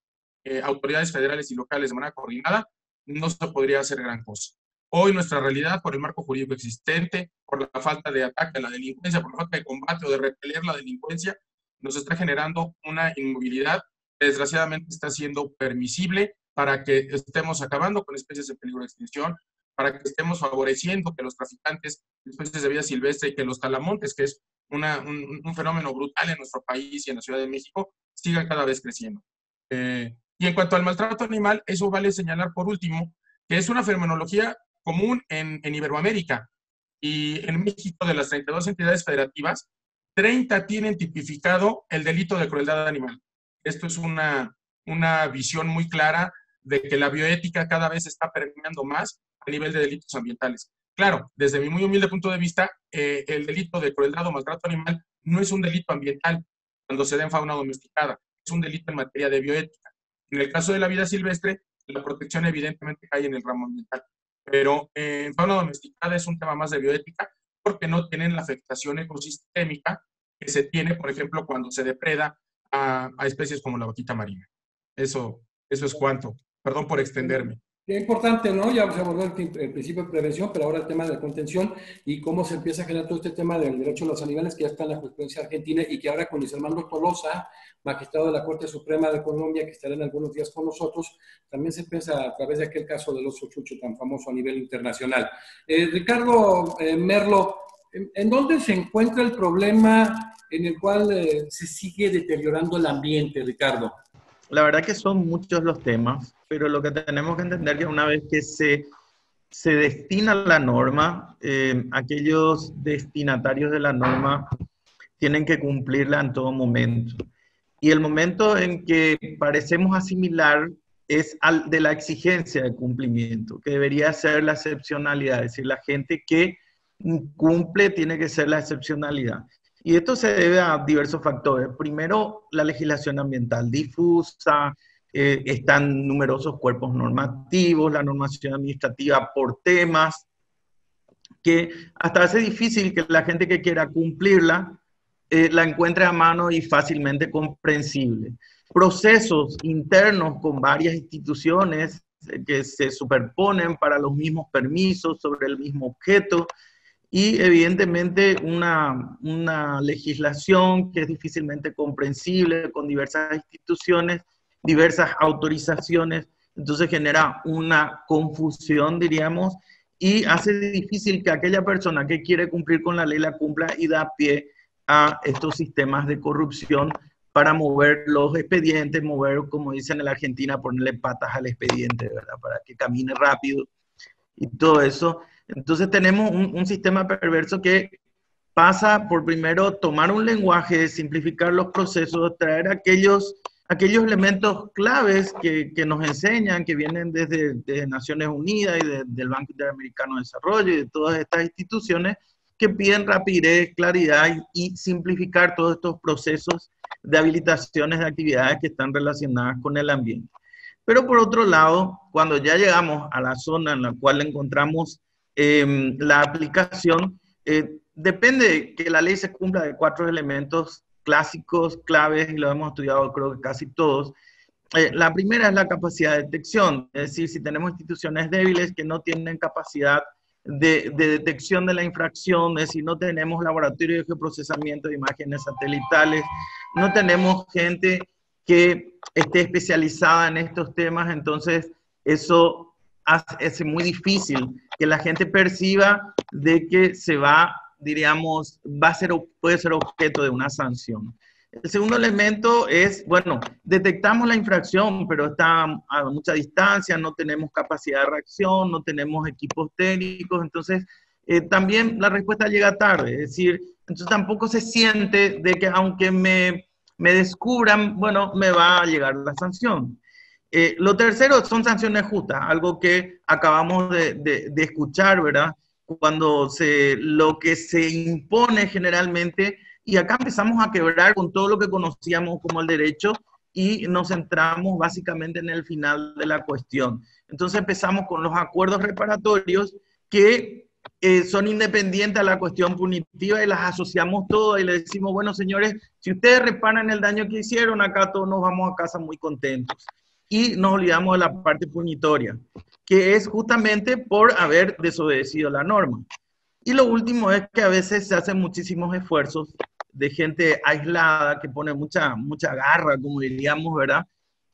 eh, autoridades federales y locales de manera coordinada, no se podría hacer gran cosa. Hoy nuestra realidad, por el marco jurídico existente, por la falta de ataque a la delincuencia, por la falta de combate o de repeler la delincuencia, nos está generando una inmovilidad que desgraciadamente está siendo permisible para que estemos acabando con especies en peligro de extinción, para que estemos favoreciendo que los traficantes de especies de vida silvestre y que los talamontes, que es un, fenómeno brutal en nuestro país y en la Ciudad de México, sigan cada vez creciendo. Eh, y en cuanto al maltrato animal, eso vale señalar por último, que es una fenomenología común en, Iberoamérica. Y en México, de las 32 entidades federativas, 30 tienen tipificado el delito de crueldad animal. Esto es una, una visión muy clara de que la bioética cada vez está permeando más a nivel de delitos ambientales. Claro, desde mi muy humilde punto de vista, eh, el delito de crueldad o maltrato animal no es un delito ambiental cuando se da en fauna domesticada, es un delito en materia de bioética. En el caso de la vida silvestre, la protección evidentemente cae en el ramo ambiental pero eh, en fauna domesticada es un tema más de bioética porque no tienen la afectación ecosistémica que se tiene, por ejemplo, cuando se depreda a, especies como la vaquita marina. Eso, eso es cuanto. Perdón por extenderme. Es importante, ¿no? Ya se abordó el, principio de prevención, pero ahora el tema de la contención y cómo se empieza a generar todo este tema del derecho a los animales que ya está en la jurisprudencia argentina y que ahora con Luis Armando Tolosa, magistrado de la Corte Suprema de Colombia, que estará en algunos días con nosotros, también se piensa a través de aquel caso del oso chucho tan famoso a nivel internacional. Eh, Ricardo eh, Merlo, ¿en, dónde se encuentra el problema en el cual eh, se sigue deteriorando el ambiente, Ricardo? La verdad que son muchos los temas pero lo que tenemos que entender que una vez que se, se destina la norma, eh, aquellos destinatarios de la norma tienen que cumplirla en todo momento. Y el momento en que parecemos asimilar es al de la exigencia de cumplimiento, que debería ser la excepcionalidad, es decir, la gente que cumple tiene que ser la excepcionalidad. Y esto se debe a diversos factores. Primero, la legislación ambiental difusa, eh, están numerosos cuerpos normativos, la normación administrativa por temas, que hasta hace difícil que la gente que quiera cumplirla eh, la encuentre a mano y fácilmente comprensible. Procesos internos con varias instituciones eh, que se superponen para los mismos permisos sobre el mismo objeto y evidentemente una, una legislación que es difícilmente comprensible con diversas instituciones diversas autorizaciones, entonces genera una confusión, diríamos, y hace difícil que aquella persona que quiere cumplir con la ley la cumpla y da pie a estos sistemas de corrupción para mover los expedientes, mover, como dicen en la Argentina, ponerle patas al expediente, ¿verdad? Para que camine rápido y todo eso. Entonces tenemos un, un sistema perverso que pasa por primero tomar un lenguaje, simplificar los procesos, traer aquellos, aquellos elementos claves que, que nos enseñan, que vienen desde, desde Naciones Unidas y del Banco Interamericano de Desarrollo y de todas estas instituciones que piden rapidez, claridad y, y simplificar todos estos procesos de habilitaciones de actividades que están relacionadas con el ambiente. Pero por otro lado, cuando ya llegamos a la zona en la cual encontramos eh, la aplicación, eh, depende que la ley se cumpla de cuatro elementos clásicos, claves, y lo hemos estudiado creo que casi todos. Eh, la primera es la capacidad de detección, es decir, si tenemos instituciones débiles que no tienen capacidad de, de, detección de la infracción, es decir, no tenemos laboratorio de procesamiento de imágenes satelitales, no tenemos gente que esté especializada en estos temas, entonces eso hace muy difícil que la gente perciba de que se va, diríamos, va a ser, puede ser objeto de una sanción. El segundo elemento es, bueno, detectamos la infracción, pero está a mucha distancia, no tenemos capacidad de reacción, no tenemos equipos técnicos, entonces eh, también la respuesta llega tarde, es decir, entonces tampoco se siente de que aunque me, me descubran, bueno, me va a llegar la sanción. Eh, lo tercero son sanciones justas, algo que acabamos de, de, de escuchar, ¿verdad? Cuando se, lo que se impone generalmente, y acá empezamos a quebrar con todo lo que conocíamos como el derecho y nos centramos básicamente en el final de la cuestión. Entonces empezamos con los acuerdos reparatorios que eh, son independientes a la cuestión punitiva y las asociamos todas y le decimos, bueno, señores, si ustedes reparan el daño que hicieron, acá todos nos vamos a casa muy contentos y nos olvidamos de la parte punitoria, que es justamente por haber desobedecido la norma. Y lo último es que a veces se hacen muchísimos esfuerzos de gente aislada que pone mucha, mucha garra, como diríamos, ¿verdad?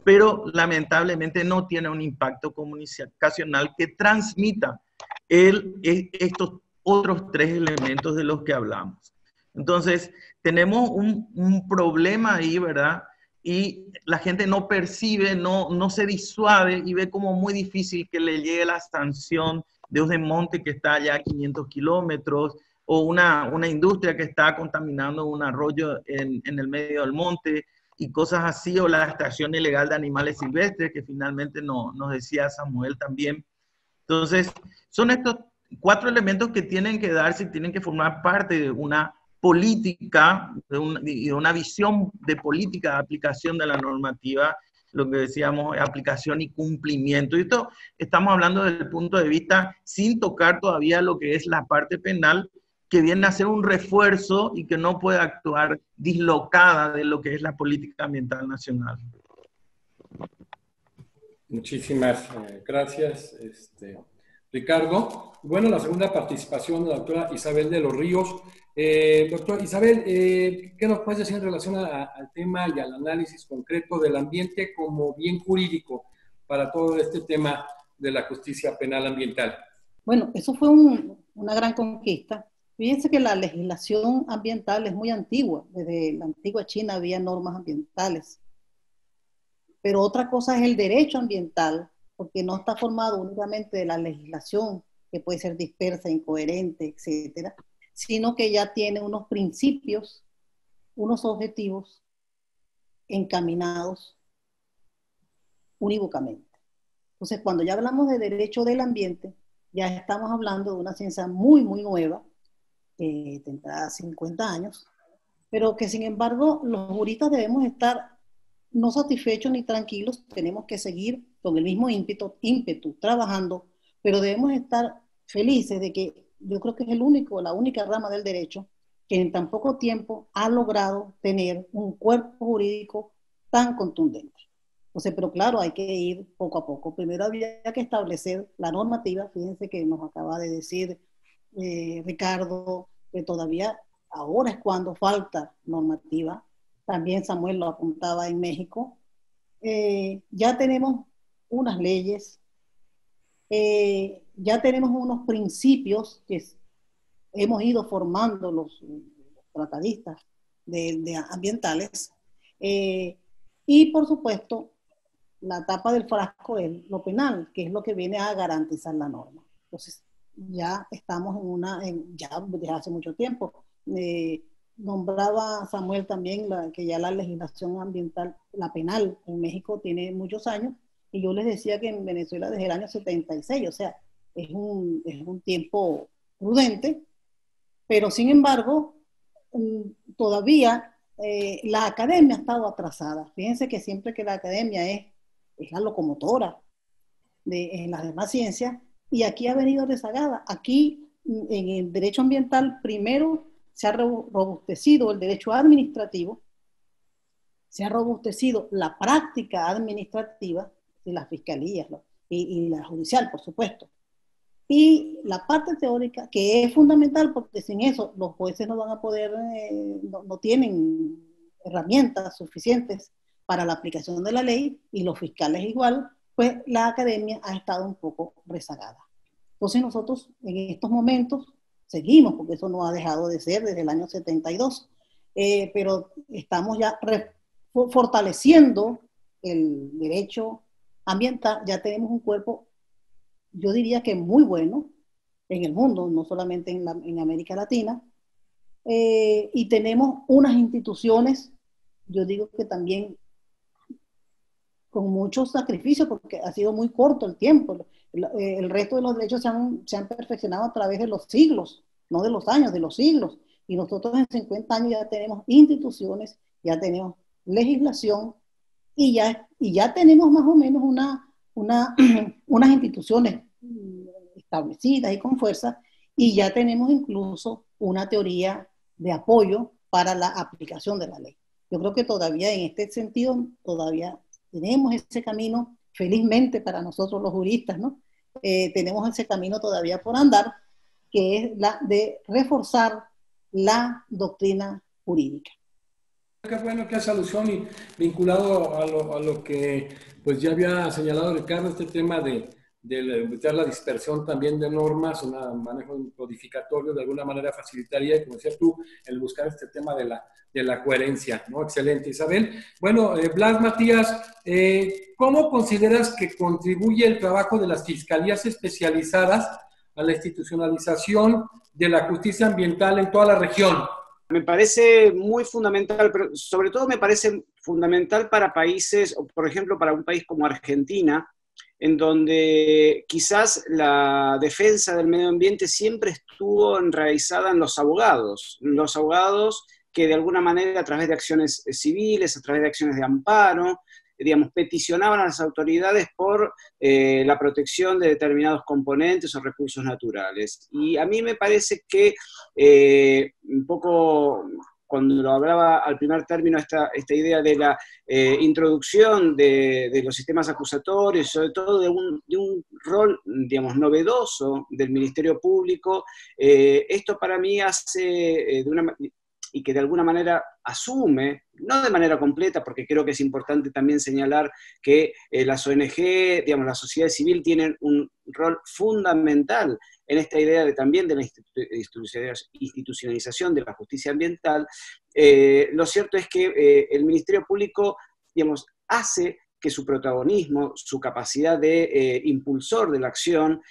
Pero lamentablemente no tiene un impacto comunicacional que transmita el, e, estos otros tres elementos de los que hablamos. Entonces, tenemos un, un problema ahí, ¿verdad? Y la gente no percibe, no, no se disuade y ve como muy difícil que le llegue la sanción de un monte que está allá a 500 kilómetros o una, una industria que está contaminando un arroyo en, en, el medio del monte y cosas así, o la extracción ilegal de animales silvestres, que finalmente no, nos decía Samuel también. Entonces, son estos cuatro elementos que tienen que darse y tienen que formar parte de una política y de una visión de política de aplicación de la normativa, lo que decíamos, aplicación y cumplimiento. Y esto estamos hablando desde el punto de vista sin tocar todavía lo que es la parte penal, que viene a ser un refuerzo y que no puede actuar dislocada de lo que es la política ambiental nacional. Muchísimas eh, gracias, este, Ricardo. Bueno, la segunda participación de la doctora Isabel de los Ríos. Eh, doctor Isabel, eh, ¿qué nos puedes decir en relación al tema y al análisis concreto del ambiente como bien jurídico para todo este tema de la justicia penal ambiental? Bueno, eso fue un, una gran conquista. Fíjense que la legislación ambiental es muy antigua. Desde la antigua China había normas ambientales. Pero otra cosa es el derecho ambiental, porque no está formado únicamente de la legislación, que puede ser dispersa, incoherente, etcétera, sino que ya tiene unos principios, unos objetivos encaminados unívocamente. Entonces, cuando ya hablamos de derecho del ambiente, ya estamos hablando de una ciencia muy, muy nueva, tendrá 50 años, pero que sin embargo los juristas debemos estar no satisfechos ni tranquilos, tenemos que seguir con el mismo ímpetu, ímpetu trabajando, pero debemos estar felices de que yo creo que es el único, la única rama del derecho que en tan poco tiempo ha logrado tener un cuerpo jurídico tan contundente. Entonces, pero claro, hay que ir poco a poco. Primero había que establecer la normativa, fíjense que nos acaba de decir eh, Ricardo, que todavía ahora es cuando falta normativa. También Samuel lo apuntaba en México. Eh, ya tenemos unas leyes, eh, ya tenemos unos principios que hemos ido formando los, tratadistas de, ambientales, eh, y por supuesto, la tapa del frasco es lo penal, que es lo que viene a garantizar la norma. Entonces, ya estamos en una, ya desde hace mucho tiempo. Eh, nombraba Samuel también que ya la legislación ambiental, la penal en México tiene muchos años, y yo les decía que en Venezuela desde el año 76, o sea, es un, es un tiempo prudente, pero sin embargo, mm, todavía eh, la academia ha estado atrasada. Fíjense que siempre que la academia es, es la locomotora de, en las demás ciencias, y aquí ha venido rezagada. Aquí, mm, en el derecho ambiental, primero se ha robustecido el derecho administrativo, se ha robustecido la práctica administrativa de las fiscalías y, la judicial, por supuesto. Y la parte teórica, que es fundamental, porque sin eso los jueces no van a poder, eh, no, tienen herramientas suficientes para la aplicación de la ley, y los fiscales igual, pues la academia ha estado un poco rezagada. Entonces nosotros en estos momentos seguimos, porque eso no ha dejado de ser desde el año 72, eh, pero estamos ya fortaleciendo el derecho ambiental, ya tenemos un cuerpo, yo diría que muy bueno en el mundo, no solamente en, América Latina, eh, y tenemos unas instituciones, yo digo que también con mucho sacrificio, porque ha sido muy corto el tiempo. Eh, el, resto de los derechos se han, se han, perfeccionado a través de los siglos, no de los años, de los siglos. Y nosotros en 50 años ya tenemos instituciones, ya tenemos legislación y ya, y ya tenemos más o menos una, una, unas instituciones establecidas y con fuerza, y ya tenemos incluso una teoría de apoyo para la aplicación de la ley. Yo creo que todavía en este sentido, todavía tenemos ese camino, felizmente para nosotros los juristas, ¿no? Eh, tenemos ese camino todavía por andar, que es la de reforzar la doctrina jurídica. Qué bueno que hace alusión y vinculado a lo, que pues ya había señalado Ricardo, este tema de, de evitar la dispersión también de normas, un manejo codificatorio de alguna manera facilitaría, como decías tú, el buscar este tema de la, de la coherencia, ¿no? Excelente, Isabel. Bueno, eh, Blas Matías, eh, ¿cómo consideras que contribuye el trabajo de las fiscalías especializadas a la institucionalización de la justicia ambiental en toda la región? Me parece muy fundamental, pero sobre todo me parece fundamental para países, por ejemplo, para un país como Argentina, en donde quizás la defensa del medio ambiente siempre estuvo enraizada en los abogados, los abogados que de alguna manera a través de acciones civiles, a través de acciones de amparo, digamos, peticionaban a las autoridades por eh, la protección de determinados componentes o recursos naturales. Y a mí me parece que eh, un poco cuando lo hablaba al primer término esta, esta idea de la eh, introducción de, de, los sistemas acusatorios, sobre todo de un, de un, rol, digamos, novedoso del Ministerio Público, esto para mí hace de una, y que de alguna manera asume, no de manera completa, porque creo que es importante también señalar que las ONG, digamos, la sociedad civil tienen un rol fundamental en esta idea de, también de la institucionalización de la justicia ambiental, eh, lo cierto es que eh, el Ministerio Público, digamos, hace que su protagonismo, su capacidad de eh, impulsor de la acción,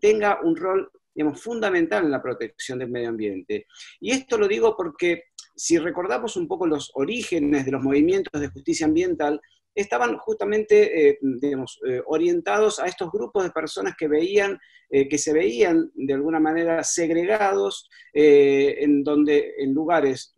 tenga un rol digamos, fundamental en la protección del medio ambiente. Y esto lo digo porque si recordamos un poco los orígenes de los movimientos de justicia ambiental, estaban justamente, eh, digamos, eh, orientados a estos grupos de personas que veían, eh, que se veían de alguna manera segregados, en donde en lugares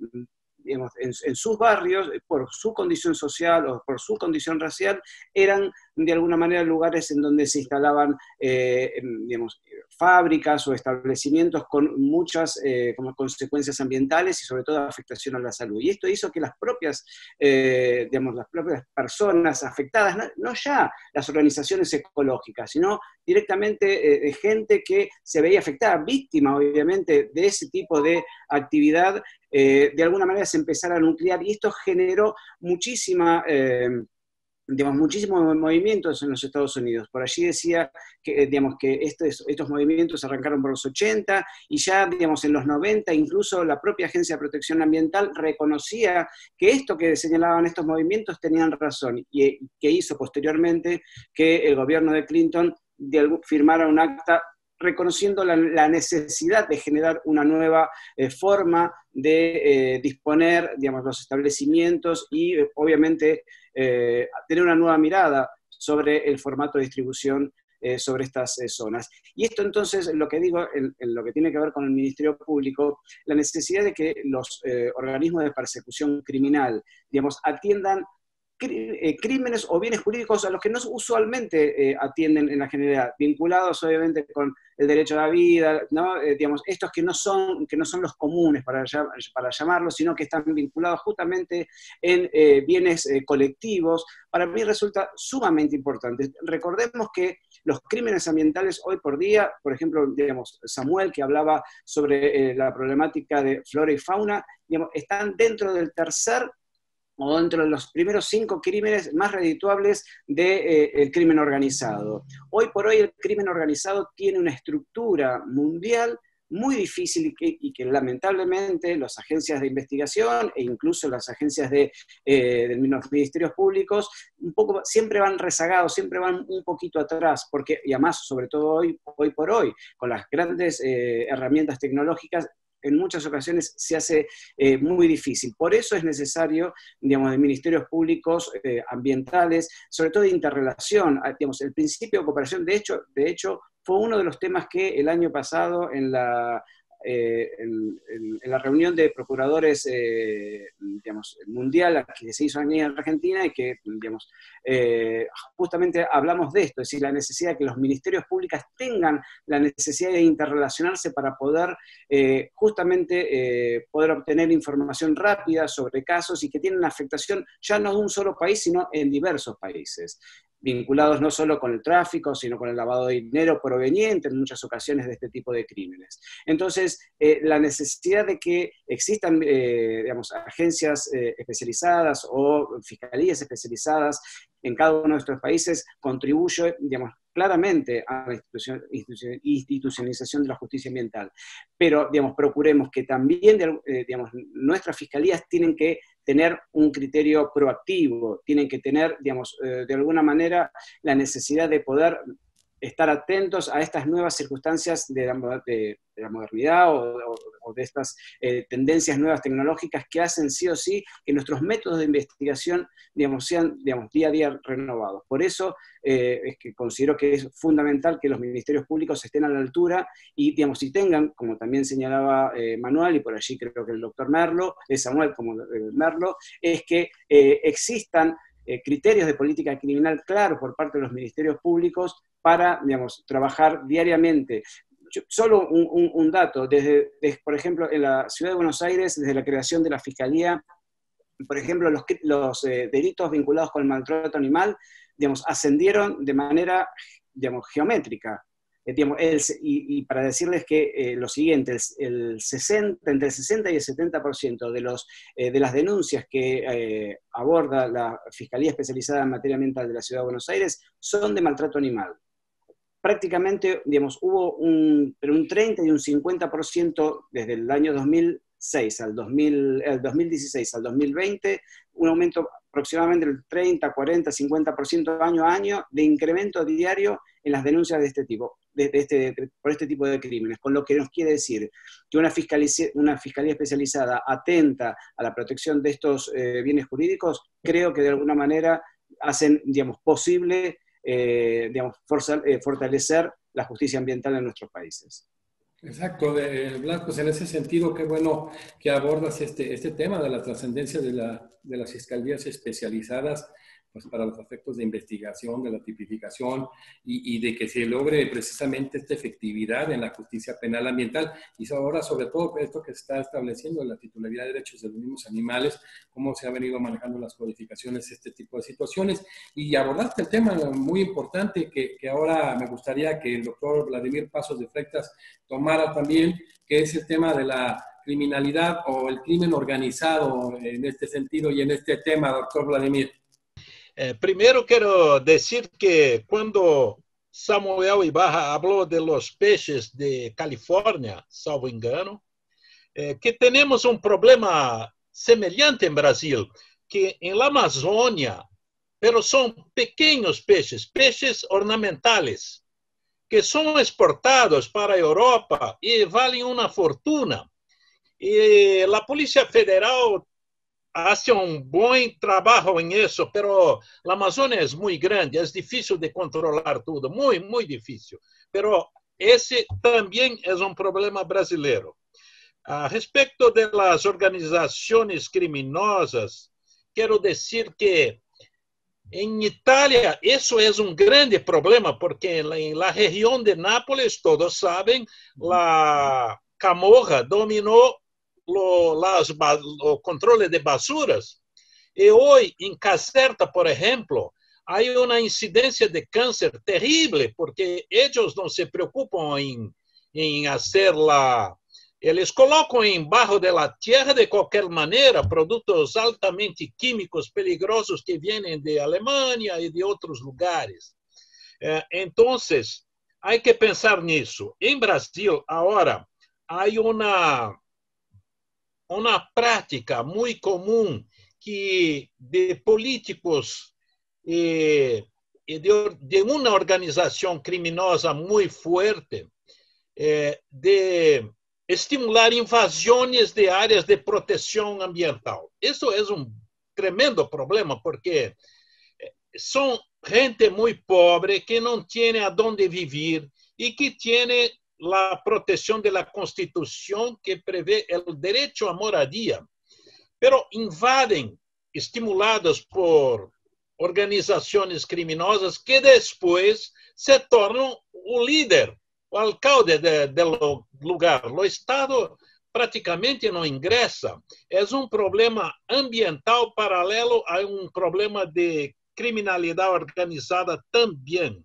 en, sus barrios, por su condición social o por su condición racial, eran de alguna manera lugares en donde se instalaban digamos, fábricas o establecimientos con muchas eh, como consecuencias ambientales y sobre todo afectación a la salud. Y esto hizo que las propias, eh, digamos, las propias personas afectadas, no, ya las organizaciones ecológicas, sino directamente eh, gente que se veía afectada, víctima obviamente de ese tipo de actividad, de alguna manera se empezara a nuclear y esto generó muchísima digamos, muchísimos movimientos en los Estados Unidos. Por allí decía que, eh, digamos, que estos, estos movimientos arrancaron por los 80 y ya, digamos, en los 90 incluso la propia Agencia de Protección Ambiental reconocía que esto que señalaban estos movimientos tenían razón y que hizo posteriormente que el gobierno de Clinton firmara un acta reconociendo la, necesidad de generar una nueva eh, forma de eh, disponer, digamos, los establecimientos y obviamente eh, tener una nueva mirada sobre el formato de distribución sobre estas zonas. Y esto entonces, lo que digo, en, lo que tiene que ver con el Ministerio Público, la necesidad de que los organismos de persecución criminal, digamos, atiendan eh, crímenes o bienes jurídicos a los que no usualmente eh, atienden en la generalidad, vinculados obviamente con el derecho a la vida, ¿no? Eh, digamos, estos que no, son, que no son los comunes para, para llamarlos, sino que están vinculados justamente en bienes colectivos, para mí resulta sumamente importante. Recordemos que los crímenes ambientales hoy por día, por ejemplo, digamos, Samuel que hablaba sobre la problemática de flora y fauna, digamos, están dentro del tercer o dentro de los primeros cinco crímenes más redituables del de, eh, crimen organizado. Hoy por hoy el crimen organizado tiene una estructura mundial muy difícil y que, lamentablemente las agencias de investigación e incluso las agencias de, eh, los ministerios públicos un poco, siempre van rezagados, siempre van un poquito atrás, porque y además, sobre todo hoy, hoy por hoy, con las grandes eh, herramientas tecnológicas, en muchas ocasiones se hace eh, muy difícil. Por eso es necesario, digamos, de ministerios públicos eh, ambientales, sobre todo de interrelación, ah, digamos, el principio de cooperación, de hecho, de hecho, fue uno de los temas que el año pasado en la eh, en, la reunión de procuradores eh, digamos, mundial que se hizo en Argentina y que digamos, eh, justamente hablamos de esto, es decir, la necesidad de que los ministerios públicos tengan la necesidad de interrelacionarse para poder justamente poder obtener información rápida sobre casos y que tienen afectación ya no de un solo país, sino en diversos países vinculados no solo con el tráfico, sino con el lavado de dinero proveniente en muchas ocasiones de este tipo de crímenes. Entonces, eh, la necesidad de que existan, eh, digamos, agencias eh, especializadas o fiscalías especializadas en cada uno de nuestros países contribuye, digamos, claramente a la institucionalización de la justicia ambiental. Pero, digamos, procuremos que también, digamos, nuestras fiscalías tienen que tener un criterio proactivo, tienen que tener, digamos, eh, de alguna manera la necesidad de poder estar atentos a estas nuevas circunstancias de la, de, la modernidad o, de estas eh, tendencias nuevas tecnológicas que hacen sí o sí que nuestros métodos de investigación digamos, sean digamos, día a día renovados. Por eso eh, es que considero que es fundamental que los ministerios públicos estén a la altura y digamos, si tengan, como también señalaba eh, Manuel, y por allí creo que el doctor Merlo, Samuel como Merlo, es que existan criterios de política criminal claros por parte de los ministerios públicos para, digamos, trabajar diariamente. solo un, dato, desde, por ejemplo, en la ciudad de Buenos Aires, desde la creación de la Fiscalía, por ejemplo, los, eh, delitos vinculados con el maltrato animal, digamos, ascendieron de manera, digamos, geométrica. Eh, y, para decirles que eh, lo siguiente, el, 60, entre el 60 y el 70% de, los, de las denuncias que aborda la Fiscalía Especializada en Materia Ambiental de la Ciudad de Buenos Aires son de maltrato animal prácticamente, digamos, hubo un, un 30 y un 50% desde el año 2006 al 2000, el 2016 al 2020, un aumento aproximadamente del 30, 40, 50% año a año de incremento diario en las denuncias de este tipo, de, este, por este tipo de crímenes, con lo que nos quiere decir que una una fiscalía especializada atenta a la protección de estos eh, bienes jurídicos, creo que de alguna manera hacen, digamos, posible eh, digamos, eh, fortalecer la justicia ambiental en nuestros países. Exacto, Blas, pues en ese sentido, qué bueno que abordas este, este tema de la trascendencia de, la, de las fiscalías especializadas pues, para los efectos de investigación, de la tipificación y, de que se logre precisamente esta efectividad en la justicia penal ambiental. Y ahora, sobre todo, esto que se está estableciendo la titularidad de derechos de los mismos animales, cómo se han venido manejando las codificaciones, este tipo de situaciones. Y abordaste el tema muy importante que, que ahora me gustaría que el doctor Vladimir Pasos de Freitas tomara también, que es el tema de la criminalidad o el crimen organizado en este sentido y en este tema, doctor Vladimir. Eh, quiero decir que cuando Samuel Ibarra habló de los de California, salvo engano, eh, que tenemos un problema semelhante en Brasil, que en la Amazonia, pero son pequeños peces, peces ornamentales, que son exportados para Europa y valen una fortuna. Y la Policía Federal hace un buen trabajo en eso, pero la Amazonia es muy grande, es difícil de controlar todo, muy, muy difícil. Pero ese también es un problema brasileiro. A respeito de las organizaciones criminosas, quiero decir que en Italia eso es un grande problema, porque en la, en la región de Nápoles, todos saben, la Camorra dominó o controle de basuras. E hoje, em Caserta, por exemplo, há uma incidência de câncer terrível, porque eles não se preocupam em, em fazer lá. Eles colocam embaixo da terra de qualquer maneira produtos altamente químicos peligrosos que vêm de Alemanha e de outros lugares. Então, há que pensar nisso. Em Brasil, agora, há uma uma prática muito comum que de políticos e, e de, de, uma organização criminosa muito forte eh, de estimular invasões de áreas de proteção ambiental. Isso é um tremendo problema porque são gente muito pobre que não tem aonde viver e que tem la protección de la Constitución que prevé el derecho a moradia, pero invaden, estimulados por organizaciones criminosas que después se tornan o líder, o alcalde de lugar. O Estado praticamente não ingressa. É um problema ambiental paralelo a um problema de criminalidade organizada também.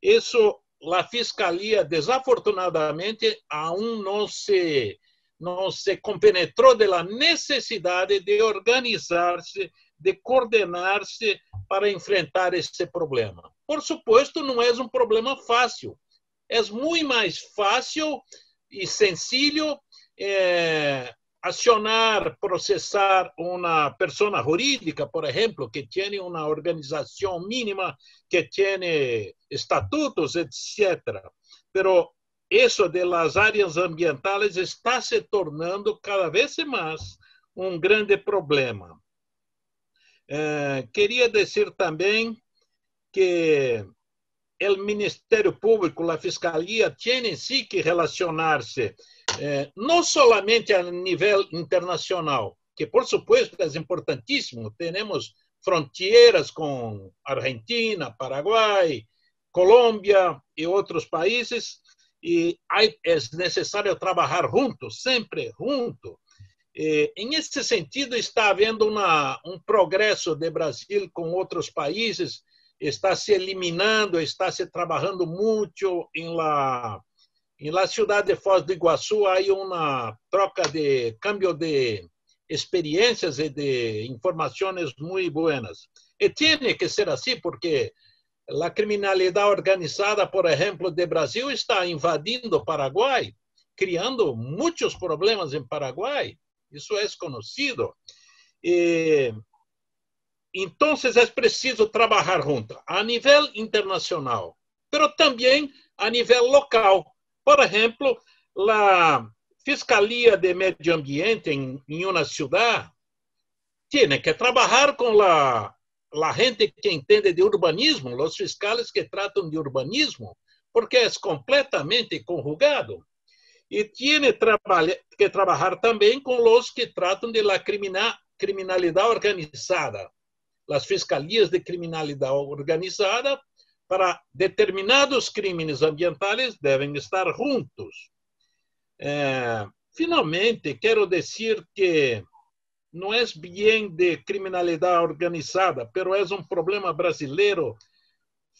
Isso a fiscalia, desafortunadamente, aún não se, não se compenetrou da necessidade de organizar-se, de coordenar-se para enfrentar esse problema. Por supuesto, não é um problema fácil. É muito mais fácil e sencillo eh, acionar, processar uma pessoa jurídica, por exemplo, que tem uma organização mínima, que tem estatutos, etc. Pero isso de las áreas ambientais está se tornando cada vez mais um grande problema. Eh, queria dizer também que o Ministério Público, a Fiscalia, tem sim que relacionar-se eh, não somente a nível internacional, que por supuesto é importantíssimo, temos fronteiras com Argentina, Paraguai, Colômbia e outros países, e é necessário trabalhar juntos, sempre junto. Em esse sentido, está havendo uma, um progresso de Brasil com outros países, está se eliminando, está se trabalhando muito em la em la ciudad de Foz do Iguaçu há uma troca de cambio de experiências e de informações muito buenas. E tem que ser assim porque a criminalidade organizada, por exemplo, de Brasil está invadindo o Paraguai, criando muitos problemas em Paraguai. Isso é conhecido. E, então, é preciso trabalhar junto, a nível internacional, mas também a nível local. Por ejemplo, la Fiscalía de Medio Ambiente en, en una ciudad tiene que trabajar con la, la gente que entende de urbanismo, los fiscales que tratan de urbanismo, porque es completamente conjugado. Y tiene que trabajar también con los que tratan de la criminalidad organizada. Las fiscalías de criminalidad organizada para determinados crimes ambientais devem estar juntos. É, finalmente, quero dizer que não é bem de criminalidade organizada, mas é um problema brasileiro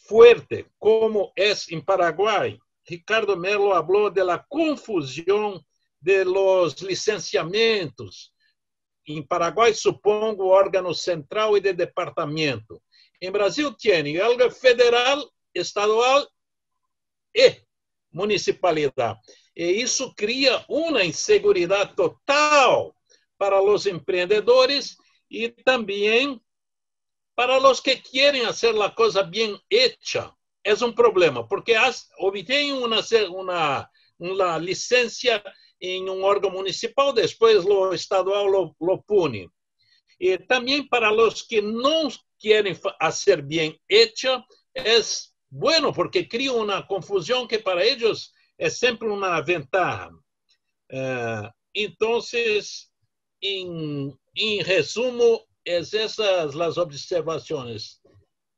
forte, como é em Paraguai. Ricardo Melo falou da confusão de los licenciamentos. Em Paraguai, supongo, órgão central e de departamento. En Brasil tiene algo federal, estadual y municipalidad. Y eso crea una inseguridad total para los emprendedores y también para los que quieren hacer la cosa bien hecha. Es un problema, porque obtienen una, una, una licencia en un órgano municipal, después lo estadual lo, lo pone. Y también para los que no quieren hacer bien hecha, es bueno porque crea una confusión que para ellos es siempre una ventaja. Uh, entonces, en, en, resumo, es esas las observaciones,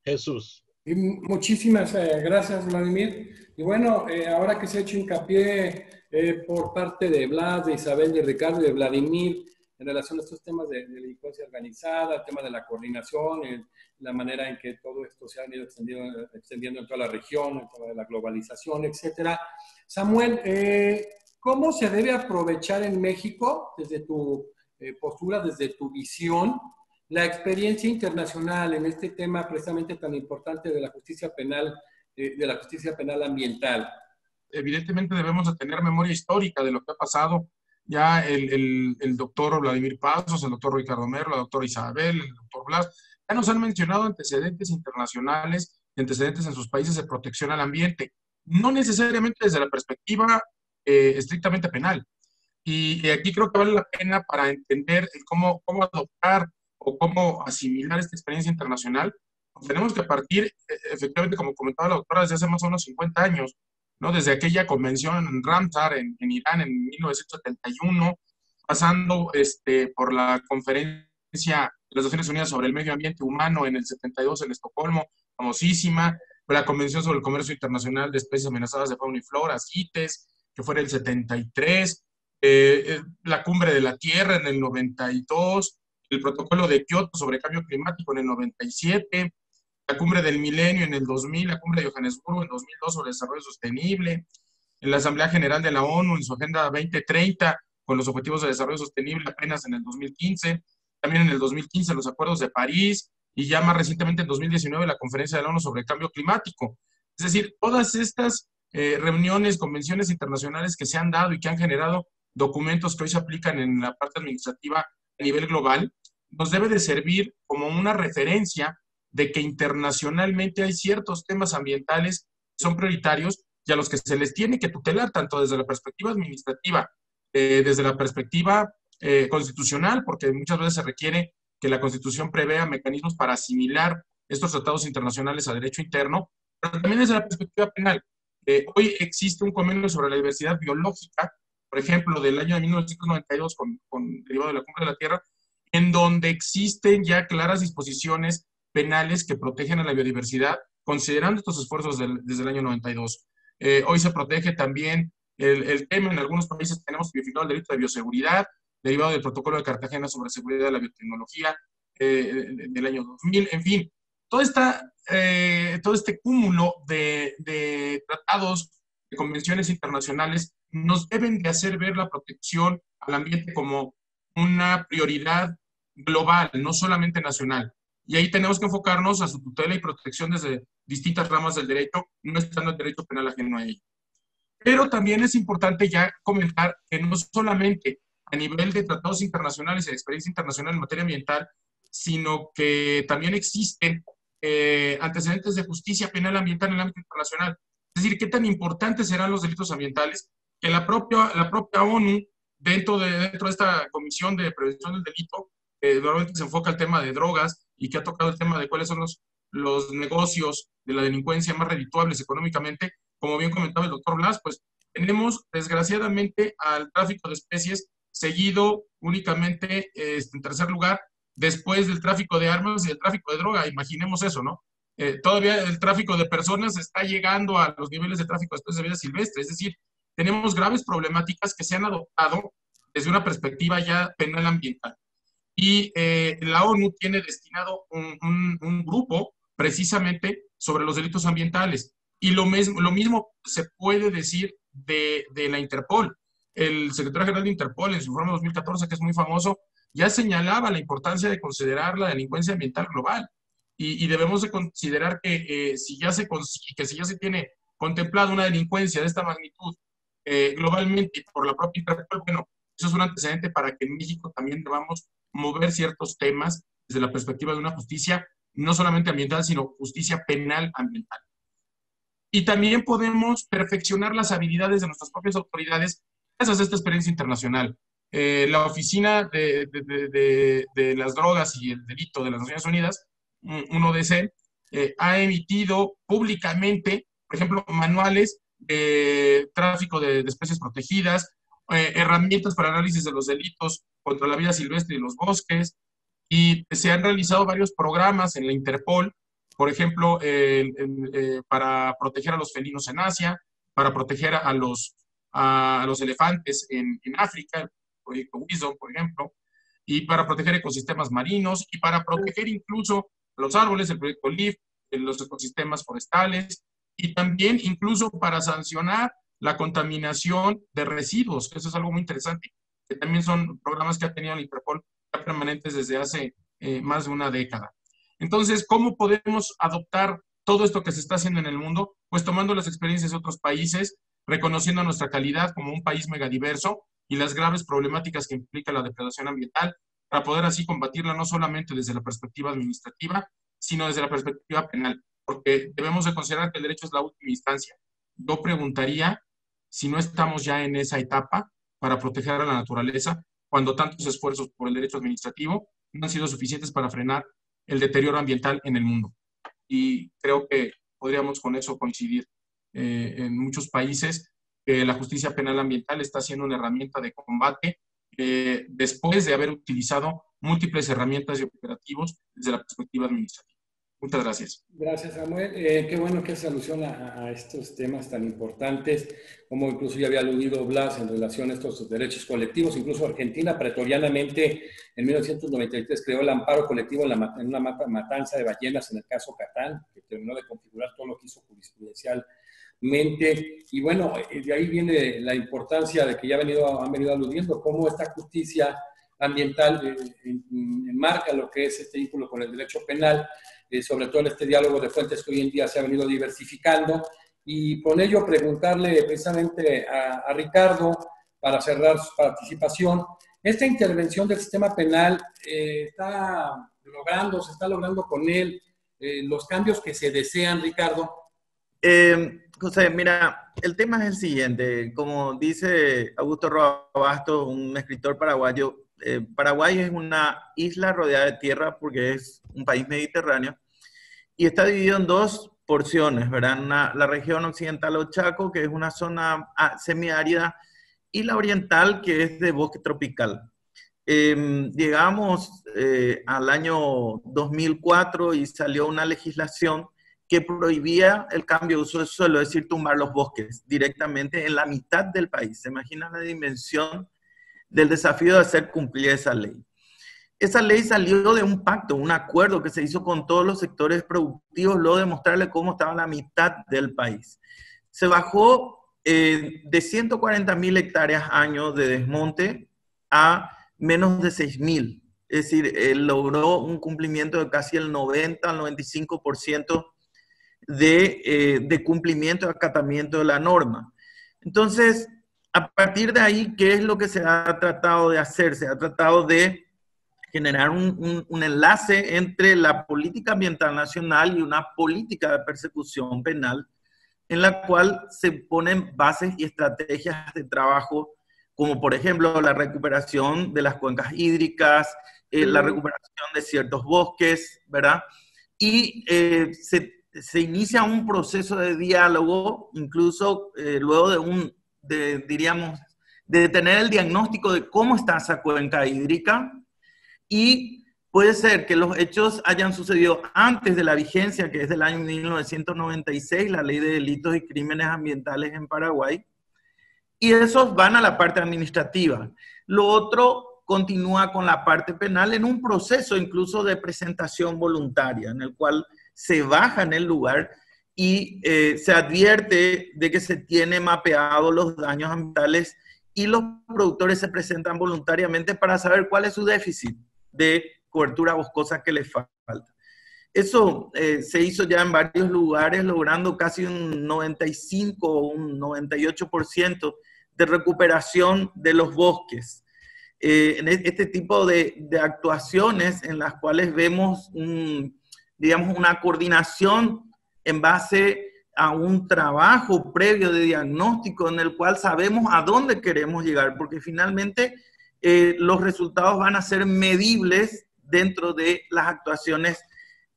Jesús. Y muchísimas eh, gracias, Vladimir. Y bueno, eh, ahora que se ha hecho hincapié eh, por parte de Blas, de Isabel, de Ricardo y de Vladimir en relación a estos temas de, delincuencia organizada, el tema de la coordinación, la manera en que todo esto se ha ido extendiendo, extendiendo en toda la región, el tema de la globalización, etcétera. Samuel, eh, ¿cómo se debe aprovechar en México, desde tu eh, postura, desde tu visión, la experiencia internacional en este tema precisamente tan importante de la justicia penal, eh, de la justicia penal ambiental? Evidentemente debemos de tener memoria histórica de lo que ha pasado ya el, el, doctor Vladimir Pasos, el doctor Ricardo Mero, la doctora Isabel, el doctor Blas, ya nos han mencionado antecedentes internacionales y antecedentes en sus países de protección al ambiente, no necesariamente desde la perspectiva eh, estrictamente penal. Y, aquí creo que vale la pena para entender cómo, cómo adoptar o cómo asimilar esta experiencia internacional. Tenemos que partir, e, efectivamente, como comentaba la doctora, desde hace más o menos 50 años, ¿no? Desde aquella convención en Ramsar, en, Irán, en 1971, pasando este, por la conferencia de las Naciones Unidas sobre el Medio Ambiente Humano en el 72 en Estocolmo, famosísima, la Convención sobre el Comercio Internacional de Especies Amenazadas de Fauna y Flora, CITES, que fue en el 73, eh, eh, la Cumbre de la Tierra en el 92, el Protocolo de Kioto sobre Cambio Climático en el 97, la cumbre del milenio en el 2000, la cumbre de Johannesburgo en 2002 sobre desarrollo sostenible, en la Asamblea General de la ONU en su Agenda 2030 con los Objetivos de Desarrollo Sostenible apenas en el 2015, también en el 2015 los Acuerdos de París y ya más recientemente en 2019 la Conferencia de la ONU sobre el Cambio Climático. Es decir, todas estas eh, reuniones, convenciones internacionales que se han dado y que han generado documentos que hoy se aplican en la parte administrativa a nivel global, nos debe de servir como una referencia de que internacionalmente hay ciertos temas ambientales que son prioritarios y a los que se les tiene que tutelar tanto desde la perspectiva administrativa, eh, desde la perspectiva eh, constitucional, porque muchas veces se requiere que la Constitución prevea mecanismos para asimilar estos tratados internacionales a derecho interno, pero también desde la perspectiva penal. Eh, hoy existe un convenio sobre la diversidad biológica, por ejemplo, del año de 1992, con, con derivado de la Cumbre de la Tierra, en donde existen ya claras disposiciones penales que protegen a la biodiversidad, considerando estos esfuerzos desde el año 92. Eh, hoy se protege también el, tema, en algunos países tenemos tipificado el delito de bioseguridad, derivado del protocolo de Cartagena sobre seguridad de la biotecnología eh, del año 2000, en fin, todo, esta, eh, todo este cúmulo de, de tratados, de convenciones internacionales, nos deben de hacer ver la protección al ambiente como una prioridad global, no solamente nacional. Y ahí tenemos que enfocarnos a su tutela y protección desde distintas ramas del derecho, no estando el derecho penal ajeno a ello. Pero también es importante ya comentar que no solamente a nivel de tratados internacionales y de experiencia internacional en materia ambiental, sino que también existen eh, antecedentes de justicia penal ambiental en el ámbito internacional. Es decir, qué tan importantes serán los delitos ambientales que la propia, la propia ONU, dentro de, dentro de esta Comisión de Prevención del Delito, eh, normalmente se enfoca el tema de drogas, y que ha tocado el tema de cuáles son los, los negocios de la delincuencia más redituables económicamente, como bien comentaba el doctor Blas, pues tenemos desgraciadamente al tráfico de especies seguido únicamente este, en tercer lugar después del tráfico de armas y el tráfico de droga. Imaginemos eso, ¿no? Eh, todavía el tráfico de personas está llegando a los niveles de tráfico de especies de vida silvestre. Es decir, tenemos graves problemáticas que se han adoptado desde una perspectiva ya penal ambiental. Y eh, la ONU tiene destinado un, grupo precisamente sobre los delitos ambientales. Y lo mismo, lo mismo se puede decir de, de, la Interpol. El secretario general de Interpol, en su informe 2014, que es muy famoso, ya señalaba la importancia de considerar la delincuencia ambiental global. y, debemos de considerar que, si ya se, que si ya se tiene contemplado una delincuencia de esta magnitud globalmente por la propia Interpol, bueno, eso es un antecedente para que en México también debamos mover ciertos temas desde la perspectiva de una justicia no solamente ambiental, sino justicia penal ambiental. Y también podemos perfeccionar las habilidades de nuestras propias autoridades gracias a esta experiencia internacional. Eh, la Oficina de, de, de, las Drogas y el Delito de las Naciones Unidas, UNODC, eh, ha emitido públicamente, por ejemplo, manuales de tráfico de, especies protegidas, eh, herramientas para análisis de los delitos contra la vida silvestre y los bosques, y se han realizado varios programas en la Interpol, por ejemplo, eh, para proteger a los felinos en Asia, para proteger a los, a los elefantes en, en África, el proyecto Wisdom, por ejemplo, y para proteger ecosistemas marinos y para proteger incluso los árboles, el proyecto LEAF, los ecosistemas forestales y también incluso para sancionar la contaminación de residuos, que eso es algo muy interesante, que también son programas que ha tenido la Interpol permanentes desde hace eh, más de una década. Entonces, ¿cómo podemos adoptar todo esto que se está haciendo en el mundo? Pues tomando las experiencias de otros países, reconociendo nuestra calidad como un país megadiverso y las graves problemáticas que implica la depredación ambiental, para poder así combatirla no solamente desde la perspectiva administrativa, sino desde la perspectiva penal, porque debemos de considerar que el derecho es la última instancia. Yo preguntaría si no estamos ya en esa etapa para proteger a la naturaleza, cuando tantos esfuerzos por el derecho administrativo no han sido suficientes para frenar el deterioro ambiental en el mundo. Y creo que podríamos con eso coincidir. Eh, en muchos países que la justicia penal ambiental está siendo una herramienta de combate eh, después de haber utilizado múltiples herramientas y operativos desde la perspectiva administrativa. Muchas gracias. Gracias, Samuel. Eh, qué bueno que se alusiona a, estos temas tan importantes, como incluso ya había aludido Blas en relación a estos derechos colectivos. Incluso Argentina pretorianamente en 1993 creó el amparo colectivo en, la, en una matanza de ballenas en el caso Catán, que terminó de configurar todo lo que hizo jurisprudencialmente. Y bueno, eh, de ahí viene la importancia de que ya han venido, han venido aludiendo, cómo esta justicia ambiental eh, enmarca lo que es este vínculo con el derecho penal eh, sobre todo en este diálogo de fuentes que hoy en día se ha venido diversificando. Y con ello preguntarle precisamente a, Ricardo, para cerrar su participación, esta intervención del sistema penal eh, está logrando, se está logrando con él eh, los cambios que se desean, Ricardo. José, mira, el tema es el siguiente. Como dice Augusto Robasto, un escritor paraguayo, eh, Paraguay es una isla rodeada de tierra porque es un país mediterráneo y está dividido en dos porciones, ¿verdad? la región occidental o Chaco, que es una zona ah, semiárida, y la oriental, que es de bosque tropical. Em, llegamos eh, al año 2004 y salió una legislación que prohibía el cambio de uso de suelo, es decir, tumbar los bosques directamente en la mitad del país. ¿Se imagina la dimensión del desafío de hacer cumplir esa ley. Esa ley salió de un pacto, un acuerdo que se hizo con todos los sectores productivos, luego de mostrarle cómo estaba la mitad del país. Se bajó eh, de 140 mil hectáreas año de desmonte a menos de 6 mil. Es decir, logró un cumplimiento de casi el 90 al 95% de, eh, de cumplimiento acatamiento de la norma. Entonces, a partir de ahí, ¿qué es lo que se ha tratado de hacer? Se ha tratado de generar un, enlace entre la política ambiental nacional y una política de persecución penal en la cual se ponen bases y estrategias de trabajo, como por ejemplo la recuperación de las cuencas hídricas, eh, la recuperación de ciertos bosques, ¿verdad? Y eh, se, inicia un proceso de diálogo, incluso eh, luego de un de, diríamos, de tener el diagnóstico de cómo está esa cuenca hídrica y puede ser que los hechos hayan sucedido antes de la vigencia, que es del año 1996, la ley de delitos y crímenes ambientales en Paraguay, y esos van a la parte administrativa. Lo otro continúa con la parte penal en un proceso incluso de presentación voluntaria, en el cual se baja en el lugar y eh, se advierte de que se tiene mapeado los daños ambientales y los productores se presentan voluntariamente para saber cuál es su déficit de cobertura boscosa que les falta. Eso eh, se hizo ya en varios lugares, logrando casi un 95 o un 98% de recuperación de los bosques. Eh, en e, este tipo de, de, actuaciones en las cuales vemos, un, digamos, una coordinación en base a un trabajo previo de diagnóstico en el cual sabemos a dónde queremos llegar, porque finalmente eh, los resultados van a ser medibles dentro de las actuaciones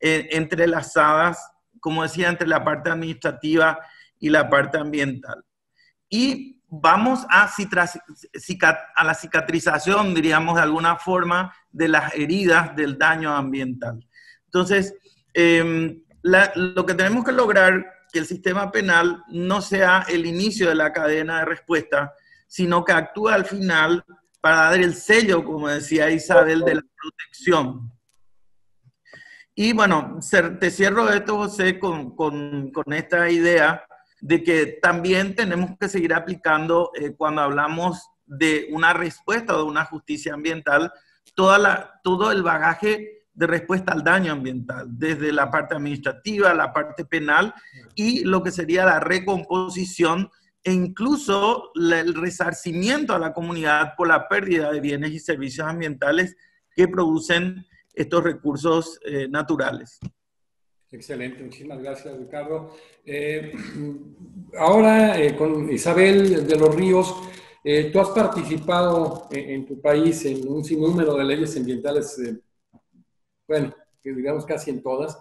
eh, entrelazadas, como decía, entre la parte administrativa y la parte ambiental. Y vamos a, a la cicatrización, diríamos de alguna forma, de las heridas del daño ambiental. Entonces, lo que tenemos que lograr que el sistema penal no sea el inicio de la cadena de respuesta, sino que actúe al final para dar el sello, como decía Isabel, de la protección. Y bueno, te cierro esto, José, con, con, con esta idea de que también tenemos que seguir aplicando eh, cuando hablamos de una respuesta o de una justicia ambiental, toda la, todo el bagaje de respuesta al daño ambiental, desde la parte administrativa, la parte penal y lo que sería la recomposición e incluso el resarcimiento a la comunidad por la pérdida de bienes y servicios ambientales que producen estos recursos eh, naturales. Excelente, muchísimas gracias Ricardo. Eh, ahora eh, con Isabel de los Ríos, tú has participado en, tu país en un sinnúmero de leyes ambientales, bueno, digamos casi en todas,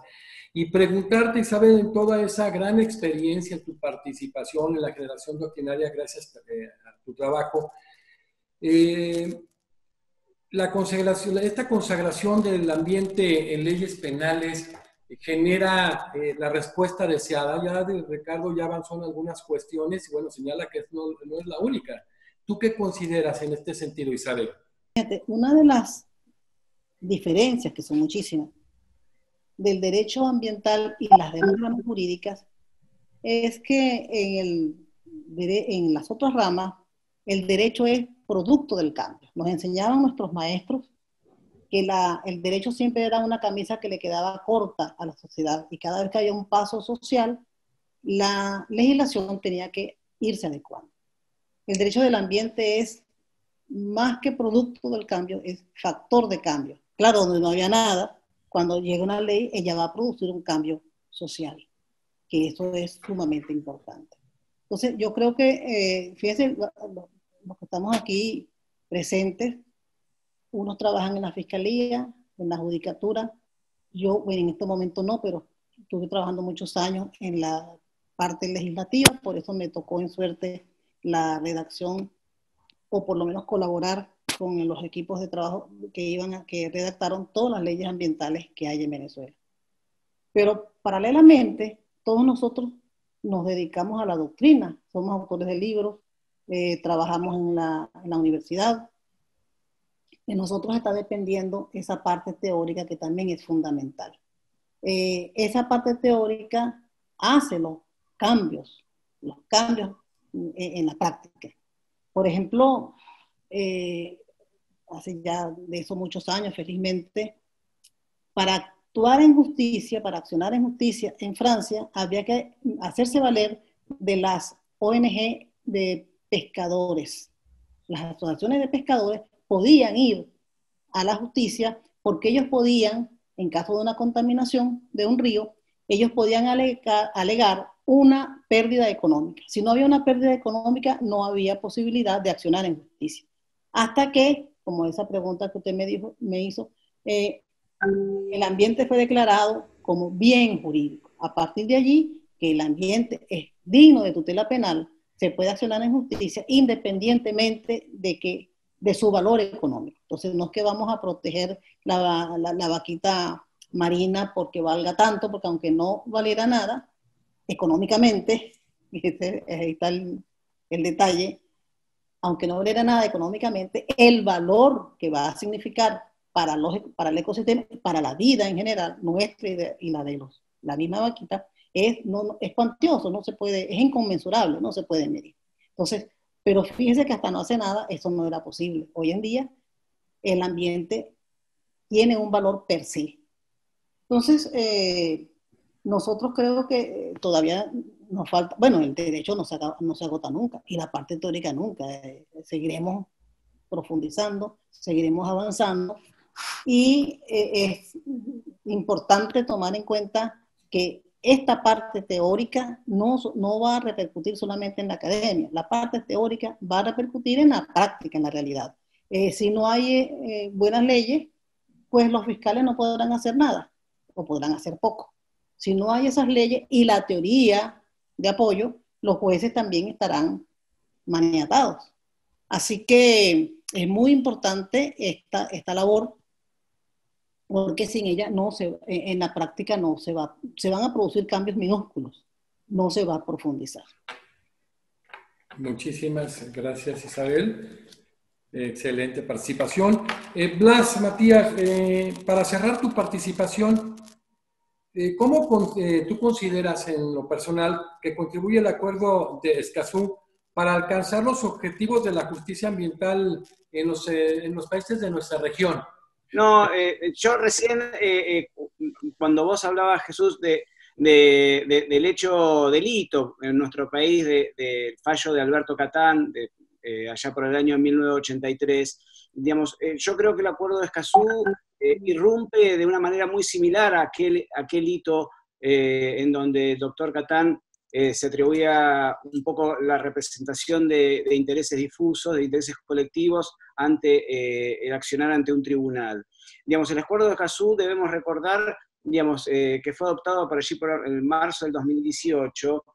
y preguntarte, Isabel, en toda esa gran experiencia, en tu participación en la generación doctrinaria, gracias a tu trabajo, la consagración, esta consagración del ambiente en leyes penales genera eh, la respuesta deseada. Ya de Ricardo ya avanzó en algunas cuestiones y bueno, señala que no, no, es la única. ¿Tú qué consideras en este sentido, Isabel? Una de las diferencias, que son muchísimas, del derecho ambiental y las demás ramas jurídicas, es que en, el, en las otras ramas el derecho es producto del cambio. Nos enseñaban nuestros maestros que la, el derecho siempre era una camisa que le quedaba corta a la sociedad y cada vez que había un paso social, la legislación tenía que irse adecuando. El derecho del ambiente es más que producto del cambio, es factor de cambio. Claro, donde no había nada, cuando llega una ley, ella va a producir un cambio social, que eso es sumamente importante. Entonces, yo creo que, eh, fíjense, los que estamos aquí presentes, unos trabajan en la fiscalía, en la judicatura. Yo, bueno, en este momento no, pero estuve trabajando muchos años en la parte legislativa, por eso me tocó en suerte la redacción o por lo menos colaborar con los equipos de trabajo que iban a, que redactaron todas las leyes ambientales que hay en Venezuela. Pero paralelamente, todos nosotros nos dedicamos a la doctrina, somos autores de libros, eh, trabajamos en la, en la, universidad. De nosotros está dependiendo esa parte teórica que también es fundamental. Eh, esa parte teórica hace los cambios, los cambios en, en la práctica. Por ejemplo, eh, hace ya de eso muchos años, felizmente, para actuar en justicia, para accionar en justicia en Francia, había que hacerse valer de las ONG de pescadores. Las asociaciones de pescadores podían ir a la justicia porque ellos podían, en caso de una contaminación de un río, ellos podían alegar, una pérdida económica. Si no había una pérdida económica, no había posibilidad de accionar en justicia. Hasta que, como esa pregunta que usted me, dijo, me hizo, eh, el ambiente fue declarado como bien jurídico. A partir de allí, que el ambiente es digno de tutela penal, se puede accionar en justicia independientemente de, que, de su valor económico. Entonces, no es que vamos a proteger la, la, vaquita marina porque valga tanto, porque aunque no valiera nada, económicamente, ahí está el, el detalle, aunque no valiera nada económicamente, el valor que va a significar para, los, para el ecosistema, para la vida en general, nuestra y, la de los, la misma vaquita, es, no, es cuantioso, no se puede, es inconmensurable, no se puede medir. Entonces, pero fíjense que hasta no hace nada, eso no era posible. Hoy en día, el ambiente tiene un valor per se. Entonces, eh, nosotros creo que todavía nos falta, bueno, el derecho no se, no se agota nunca y la parte teórica nunca. Eh, seguiremos profundizando, seguiremos avanzando y eh, es importante tomar en cuenta que esta parte teórica no, no va a repercutir solamente en la academia, la parte teórica va a repercutir en la práctica, en la realidad. Eh, si no hay eh, buenas leyes, pues los fiscales no podrán hacer nada o podrán hacer poco. Si no hay esas leyes y la teoría de apoyo, los jueces también estarán maniatados. Así que es muy importante esta, esta labor porque sin ella no se, en la práctica no se va, se van a producir cambios minúsculos, no se va a profundizar. Muchísimas gracias Isabel, excelente participación. Eh, Blas, Matías, eh, para cerrar tu participación, eh, ¿cómo tú consideras en lo personal que contribuye el acuerdo de Escazú para alcanzar los objetivos de la justicia ambiental en los, en los países de nuestra región? No, eh, yo recién, eh, eh, cuando vos hablabas, Jesús, de, del hecho delito en nuestro país, del fallo de Alberto Catán, allá por el año 1983, digamos, yo creo que el acuerdo de Escazú irrumpe de una manera muy similar a aquel, aquel hito en donde el doctor Catán se atribuía un poco la representación de, intereses difusos, de intereses colectivos ante eh, el accionar ante un tribunal. Digamos, el acuerdo de Casú debemos recordar digamos, eh, que fue adoptado por allí por el marzo del 2018,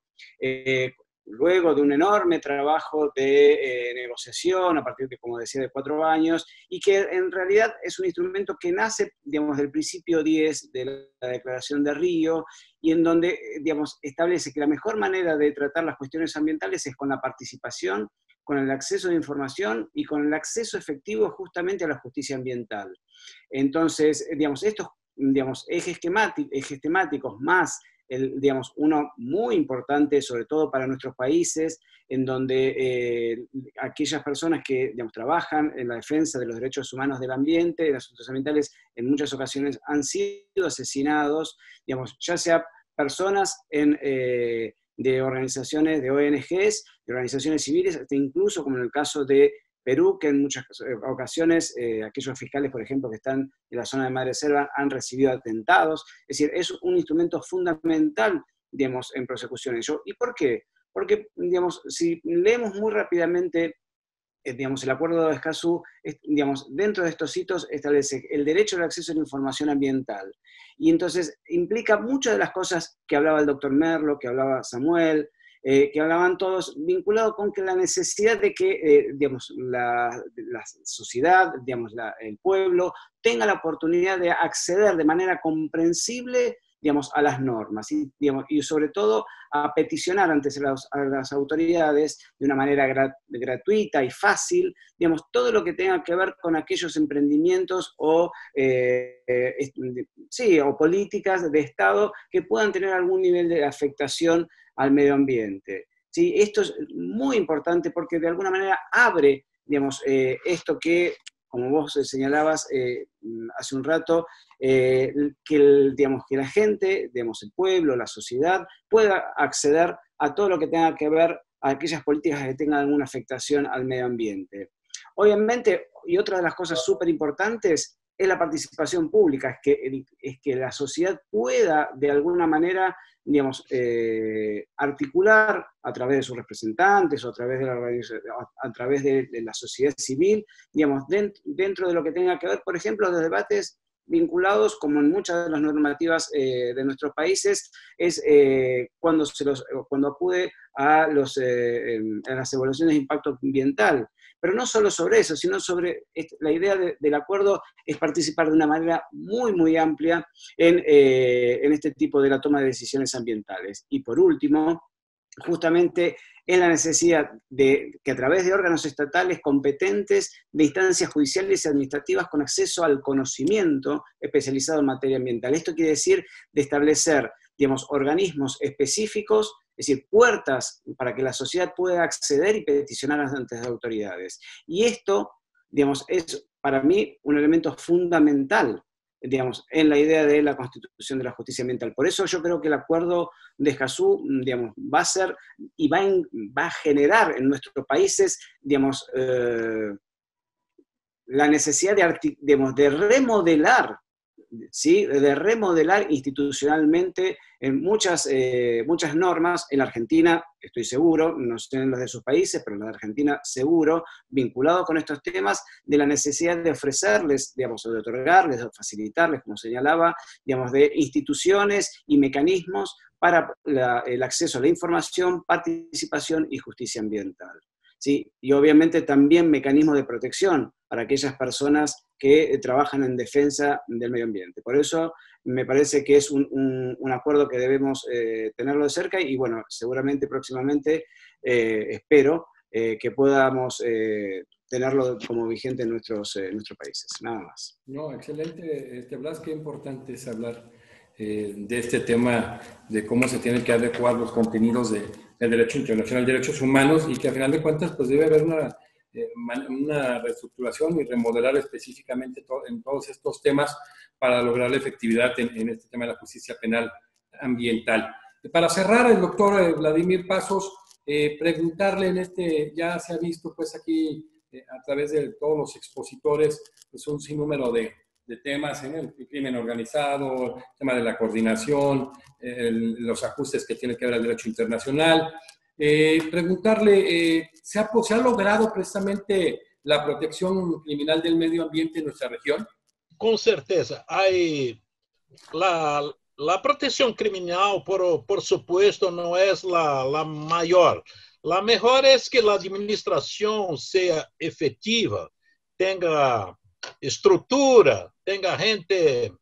eh, luego de un enorme trabajo de negociación a partir de, como decía, de cuatro años, y que en realidad es un instrumento que nace, digamos, del principio 10 de la Declaración de Río, y en donde, digamos, establece que la mejor manera de tratar las cuestiones ambientales es con la participación con el acceso de información y con el acceso efectivo justamente a la justicia ambiental. Entonces, digamos, estos digamos, ejes temáticos más digamos, uno muy importante, sobre todo para nuestros países, en donde eh, aquellas personas que digamos, trabajan en la defensa de los derechos humanos del ambiente, de asuntos ambientales, en muchas ocasiones han sido asesinados, digamos, ya sea personas eh, de organizaciones, de ONGs, de organizaciones civiles, hasta incluso como en el caso de Perú, que en muchas eh, ocasiones eh, aquellos fiscales, por ejemplo, que están en la zona de Madre Selva han recibido atentados. Es decir, es un instrumento fundamental, digamos, en prosecuciones. ¿Y por qué? Porque, digamos, si leemos muy rápidamente eh, digamos, el acuerdo de Escazú, digamos, dentro de estos hitos establece el derecho al acceso a la información ambiental. Y entonces implica muchas de las cosas que hablaba el doctor Merlo, que hablaba Samuel, eh, que hablaban todos vinculados con que la necesidad de que, eh, digamos, la, sociedad, digamos, el pueblo, tenga la oportunidad de acceder de manera comprensible digamos, a las normas y, digamos, y sobre todo a peticionar ante las, autoridades de una manera gratuita y fácil, digamos, todo lo que tenga que ver con aquellos emprendimientos o, eh, sí, o políticas de Estado que puedan tener algún nivel de afectación al medio ambiente. ¿sí? Esto es muy importante porque de alguna manera abre digamos, eh, esto que como vos señalabas eh, hace un rato, eh, que, digamos, que la gente, digamos, el pueblo, la sociedad, pueda acceder a todo lo que tenga que ver a aquellas políticas que tengan alguna afectación al medio ambiente. Obviamente, y otra de las cosas súper importantes es la participación pública, es que, es que la sociedad pueda de alguna manera digamos, eh, articular a través de sus representantes o a través de la, a través de, la sociedad civil, digamos, dentro, de lo que tenga que ver, por ejemplo, los debates vinculados, como en muchas de las normativas eh, de nuestros países, es eh, cuando, se los, cuando acude a, los, a las evaluaciones de impacto ambiental. Pero no solo sobre eso, sino sobre la idea del acuerdo es participar de una manera muy, muy amplia en, eh, en este tipo de la toma de decisiones ambientales. Y por último, justamente en la necesidad de que a través de órganos estatales competentes, de instancias judiciales y administrativas con acceso al conocimiento especializado en materia ambiental. Esto quiere decir de establecer, digamos, organismos específicos es decir, puertas para que la sociedad pueda acceder y peticionar ante las autoridades. Y esto, digamos, es para mí un elemento fundamental. digamos, en la idea de la constitución de la justicia ambiental. Por eso yo creo que el acuerdo de Escazú, digamos, va a ser y va, va a generar en nuestros países, digamos, eh, la necesidad de, de remodelar ¿sí? de remodelar institucionalmente en muchas, eh, muchas normas. En la Argentina, estoy seguro, no sé en las de sus países, pero en la de Argentina seguro, vinculado con estos temas, de la necesidad de ofrecerles, digamos, de otorgarles, de facilitarles, como señalaba, digamos, de instituciones y mecanismos para el acceso a la información, participación y justicia ambiental. ¿Sí? Y obviamente también mecanismos de protección para aquellas personas que eh, trabajan en defensa del medio ambiente. Por eso me parece que es un, acuerdo que debemos eh, tenerlo de cerca y bueno, seguramente próximamente eh, espero que podamos tenerlo como vigente en nuestros, nuestros países. Nada más. No, excelente, este, Blas, qué importante es hablar de este tema de cómo se tienen que adecuar los contenidos del derecho internacional de derechos humanos y que a final de cuentas pues debe haber una eh, una reestructuración y remodelar específicamente en todos estos temas para lograr la efectividad en, este tema de la justicia penal ambiental. Para cerrar, el doctor eh, Vladimir Pasos, eh, preguntarle en este, ya se ha visto pues aquí a través de todos los expositores, pues un sinnúmero de, de temas en el crimen organizado, el tema de la coordinación, los ajustes que tiene que ver el derecho internacional, eh, preguntarle, eh, ¿se, ha, ¿se ha logrado precisamente la protección criminal del medio ambiente en nuestra región? Com certeza. Hay la, la protección criminal, por, por supuesto, no es la, la mayor. La mejor es que la administración sea efectiva, tenga estructura, tenga gente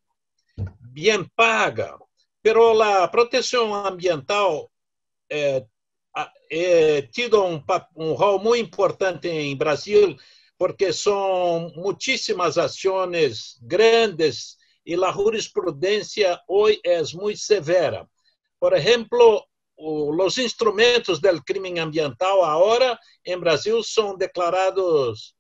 bien paga. Pero la protección ambiental eh, é, tido um, um rol muito importante em Brasil, porque são muitíssimas ações grandes e a jurisprudência hoje é muito severa. Por exemplo, os instrumentos do crime ambiental agora em Brasil são declarados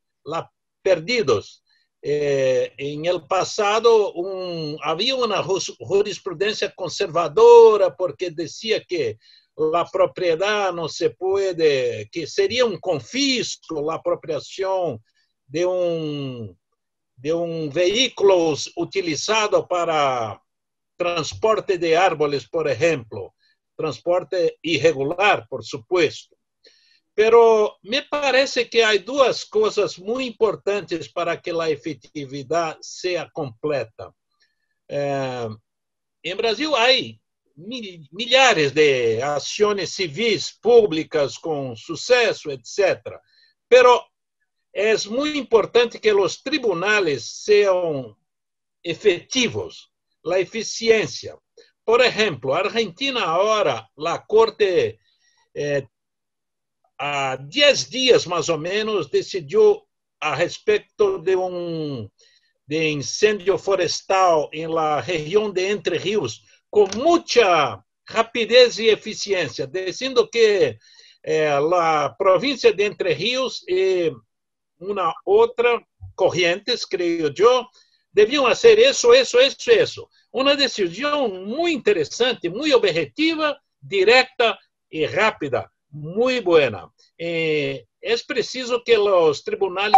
perdidos. Eh, em el passado um, havia uma jurisprudência conservadora porque dizia que la propiedad no se puede, que sería un confisco la apropiación de un, de un vehículo utilizado para transporte de árboles, por ejemplo, transporte irregular, por supuesto. Pero me parece que hay dos cosas muy importantes para que la efectividad sea completa. Eh, en Brasil hay milhares de ações civis públicas com sucesso, etc. Pero é muito importante que os tribunais sejam efetivos, a eficiência. Por exemplo, a Argentina agora, a Corte, eh, há 10 dias mais ou menos, decidiu a respeito de um de incêndio florestal em la região de Entre Rios, com muita rapidez e eficiência, dizendo que eh, a província de Entre Rios e uma outra correntes, creio eu, deviam fazer isso, isso, isso, isso. Uma decisão muito interessante, muito objetiva, direta e rápida, muito boa. É preciso que os tribunais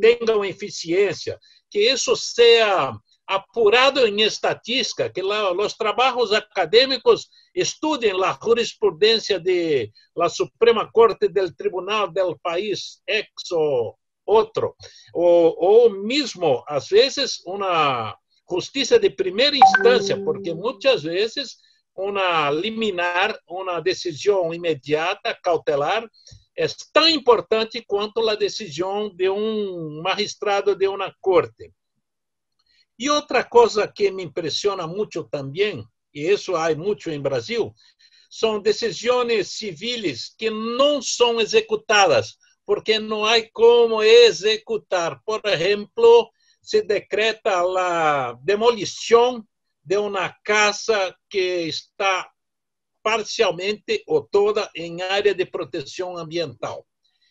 tenham eficiência, que isso seja apurado em estatística, que os trabalhos acadêmicos estudem a jurisprudência de la Suprema Corte del Tribunal del país ex ou outro, ou, ou mesmo, às vezes, uma justiça de primeira instância, porque muitas vezes uma liminar, uma decisão imediata, cautelar, é tão importante quanto a decisão de um magistrado de uma corte. E outra coisa que me impressiona muito também, e isso há muito em Brasil, são decisões civis que não são executadas, porque não há como executar. Por exemplo, se decreta a demolição de uma casa que está parcialmente ou toda em área de proteção ambiental.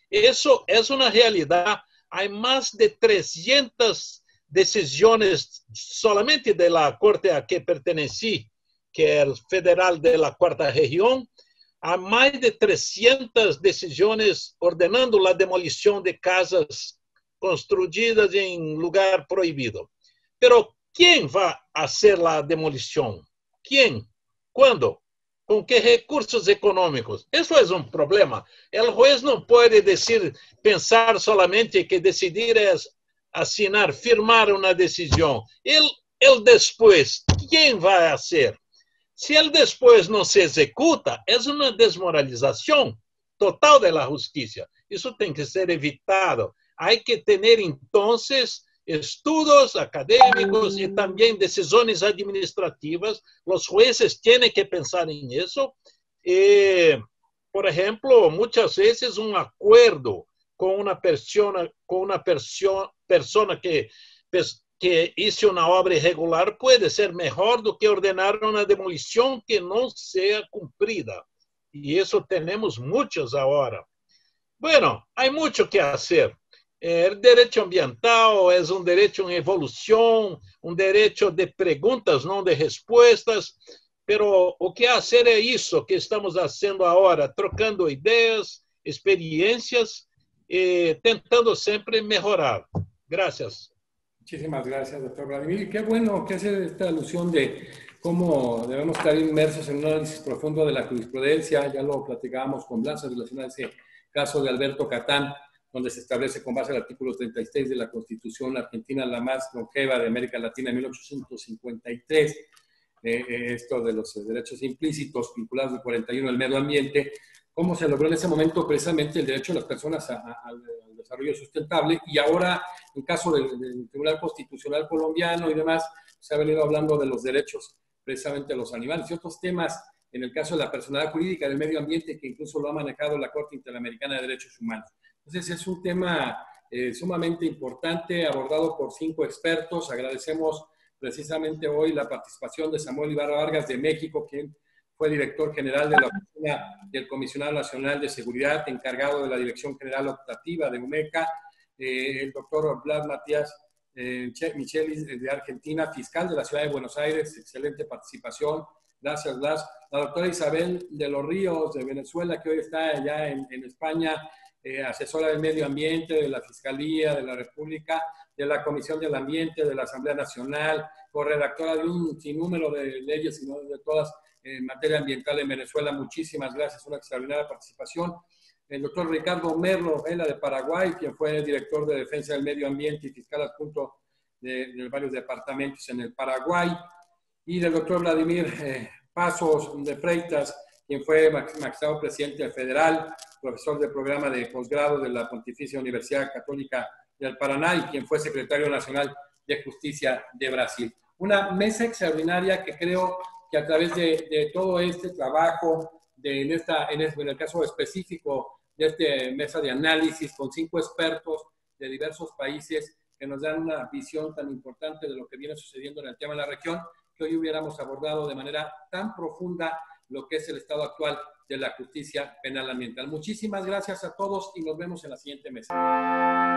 Isso é uma realidade. Há mais de 300 decisiones solamente de la corte a que pertenecí, que es federal de la cuarta región, a más de 300 decisiones ordenando la demolición de casas construidas en lugar prohibido. Pero, ¿quién va a hacer la demolición? ¿Quién? ¿Cuándo? ¿Con qué recursos económicos? Eso es un problema. El juez puede decir, pensar solamente que decidir es assinar, firmar uma decisão. Ele, ele depois, quem vai fazer? Se ele depois não se executa, é uma desmoralização total da justiça. Isso tem que ser evitado. Há que ter, então, estudos acadêmicos e também decisões administrativas. Os jueces têm que pensar em isso. E, por exemplo, muitas vezes um acordo com uma pessoa, com uma pessoa, persona que, que hizo una obra irregular puede ser mejor do que ordenar una demolición que no sea cumplida. Y eso tenemos muchos ahora. Bueno, hay mucho que hacer. El derecho ambiental es un derecho en evolución, un derecho de preguntas, no de respuestas. Pero o que hacer é isso que estamos fazendo agora, trocando ideias, experiências e tentando sempre melhorar. Gracias. Muchísimas gracias, doctor Vladimir. Qué bueno que hace esta alusión de cómo debemos estar inmersos en un análisis profundo de la jurisprudencia. Ya lo platicábamos con Blas en relación a ese caso de Alberto Catán, donde se establece con base al artículo 36 de la Constitución argentina, la más longeva de América Latina, en 1853, eh, eh, esto de los derechos implícitos vinculados al 41 del medio ambiente, cómo se logró en ese momento precisamente el derecho de las personas al desarrollo sustentable y ahora en caso del, Tribunal Constitucional colombiano y demás, se ha venido hablando de los derechos precisamente de los animales y otros temas en el caso de la personalidad jurídica del medio ambiente que incluso lo ha manejado la Corte Interamericana de Derechos Humanos. Entonces es un tema eh, sumamente importante abordado por cinco expertos. Agradecemos precisamente hoy la participación de Samuel Ibarra Vargas de México, quien fue director general de la Oficina del Comisionado Nacional de Seguridad, encargado de la Dirección General Optativa de UMECA, eh, el doctor Blas Matías eh, Michelis de Argentina, fiscal de la Ciudad de Buenos Aires, excelente participación. Gracias, Blas. La doctora Isabel de los Ríos de Venezuela, que hoy está allá en, España, eh, asesora del medio ambiente, de la Fiscalía, de la República, de la Comisión del Ambiente, de la Asamblea Nacional, corredactora de un sinnúmero de leyes, sino de todas en materia ambiental en Venezuela. Muchísimas gracias, una extraordinaria participación. El doctor Ricardo Merlo Vela de Paraguay, quien fue director de Defensa del Medio Ambiente y fiscal adjunto de, de varios departamentos en el Paraguay. Y del doctor Vladimir eh, Pasos de Freitas, quien fue magistrado presidente federal, profesor del programa de posgrado de la Pontificia Universidad Católica del Paraná y quien fue secretario nacional de Justicia de Brasil. Una mesa extraordinaria que creo que a través de, todo este trabajo, de, en, esta, en, en el caso específico de esta mesa de análisis con cinco expertos de diversos países que nos dan una visión tan importante de lo que viene sucediendo en el tema de la región, que hoy hubiéramos abordado de manera tan profunda lo que es el estado actual de la justicia penal ambiental. Muchísimas gracias a todos y nos vemos en la siguiente mesa.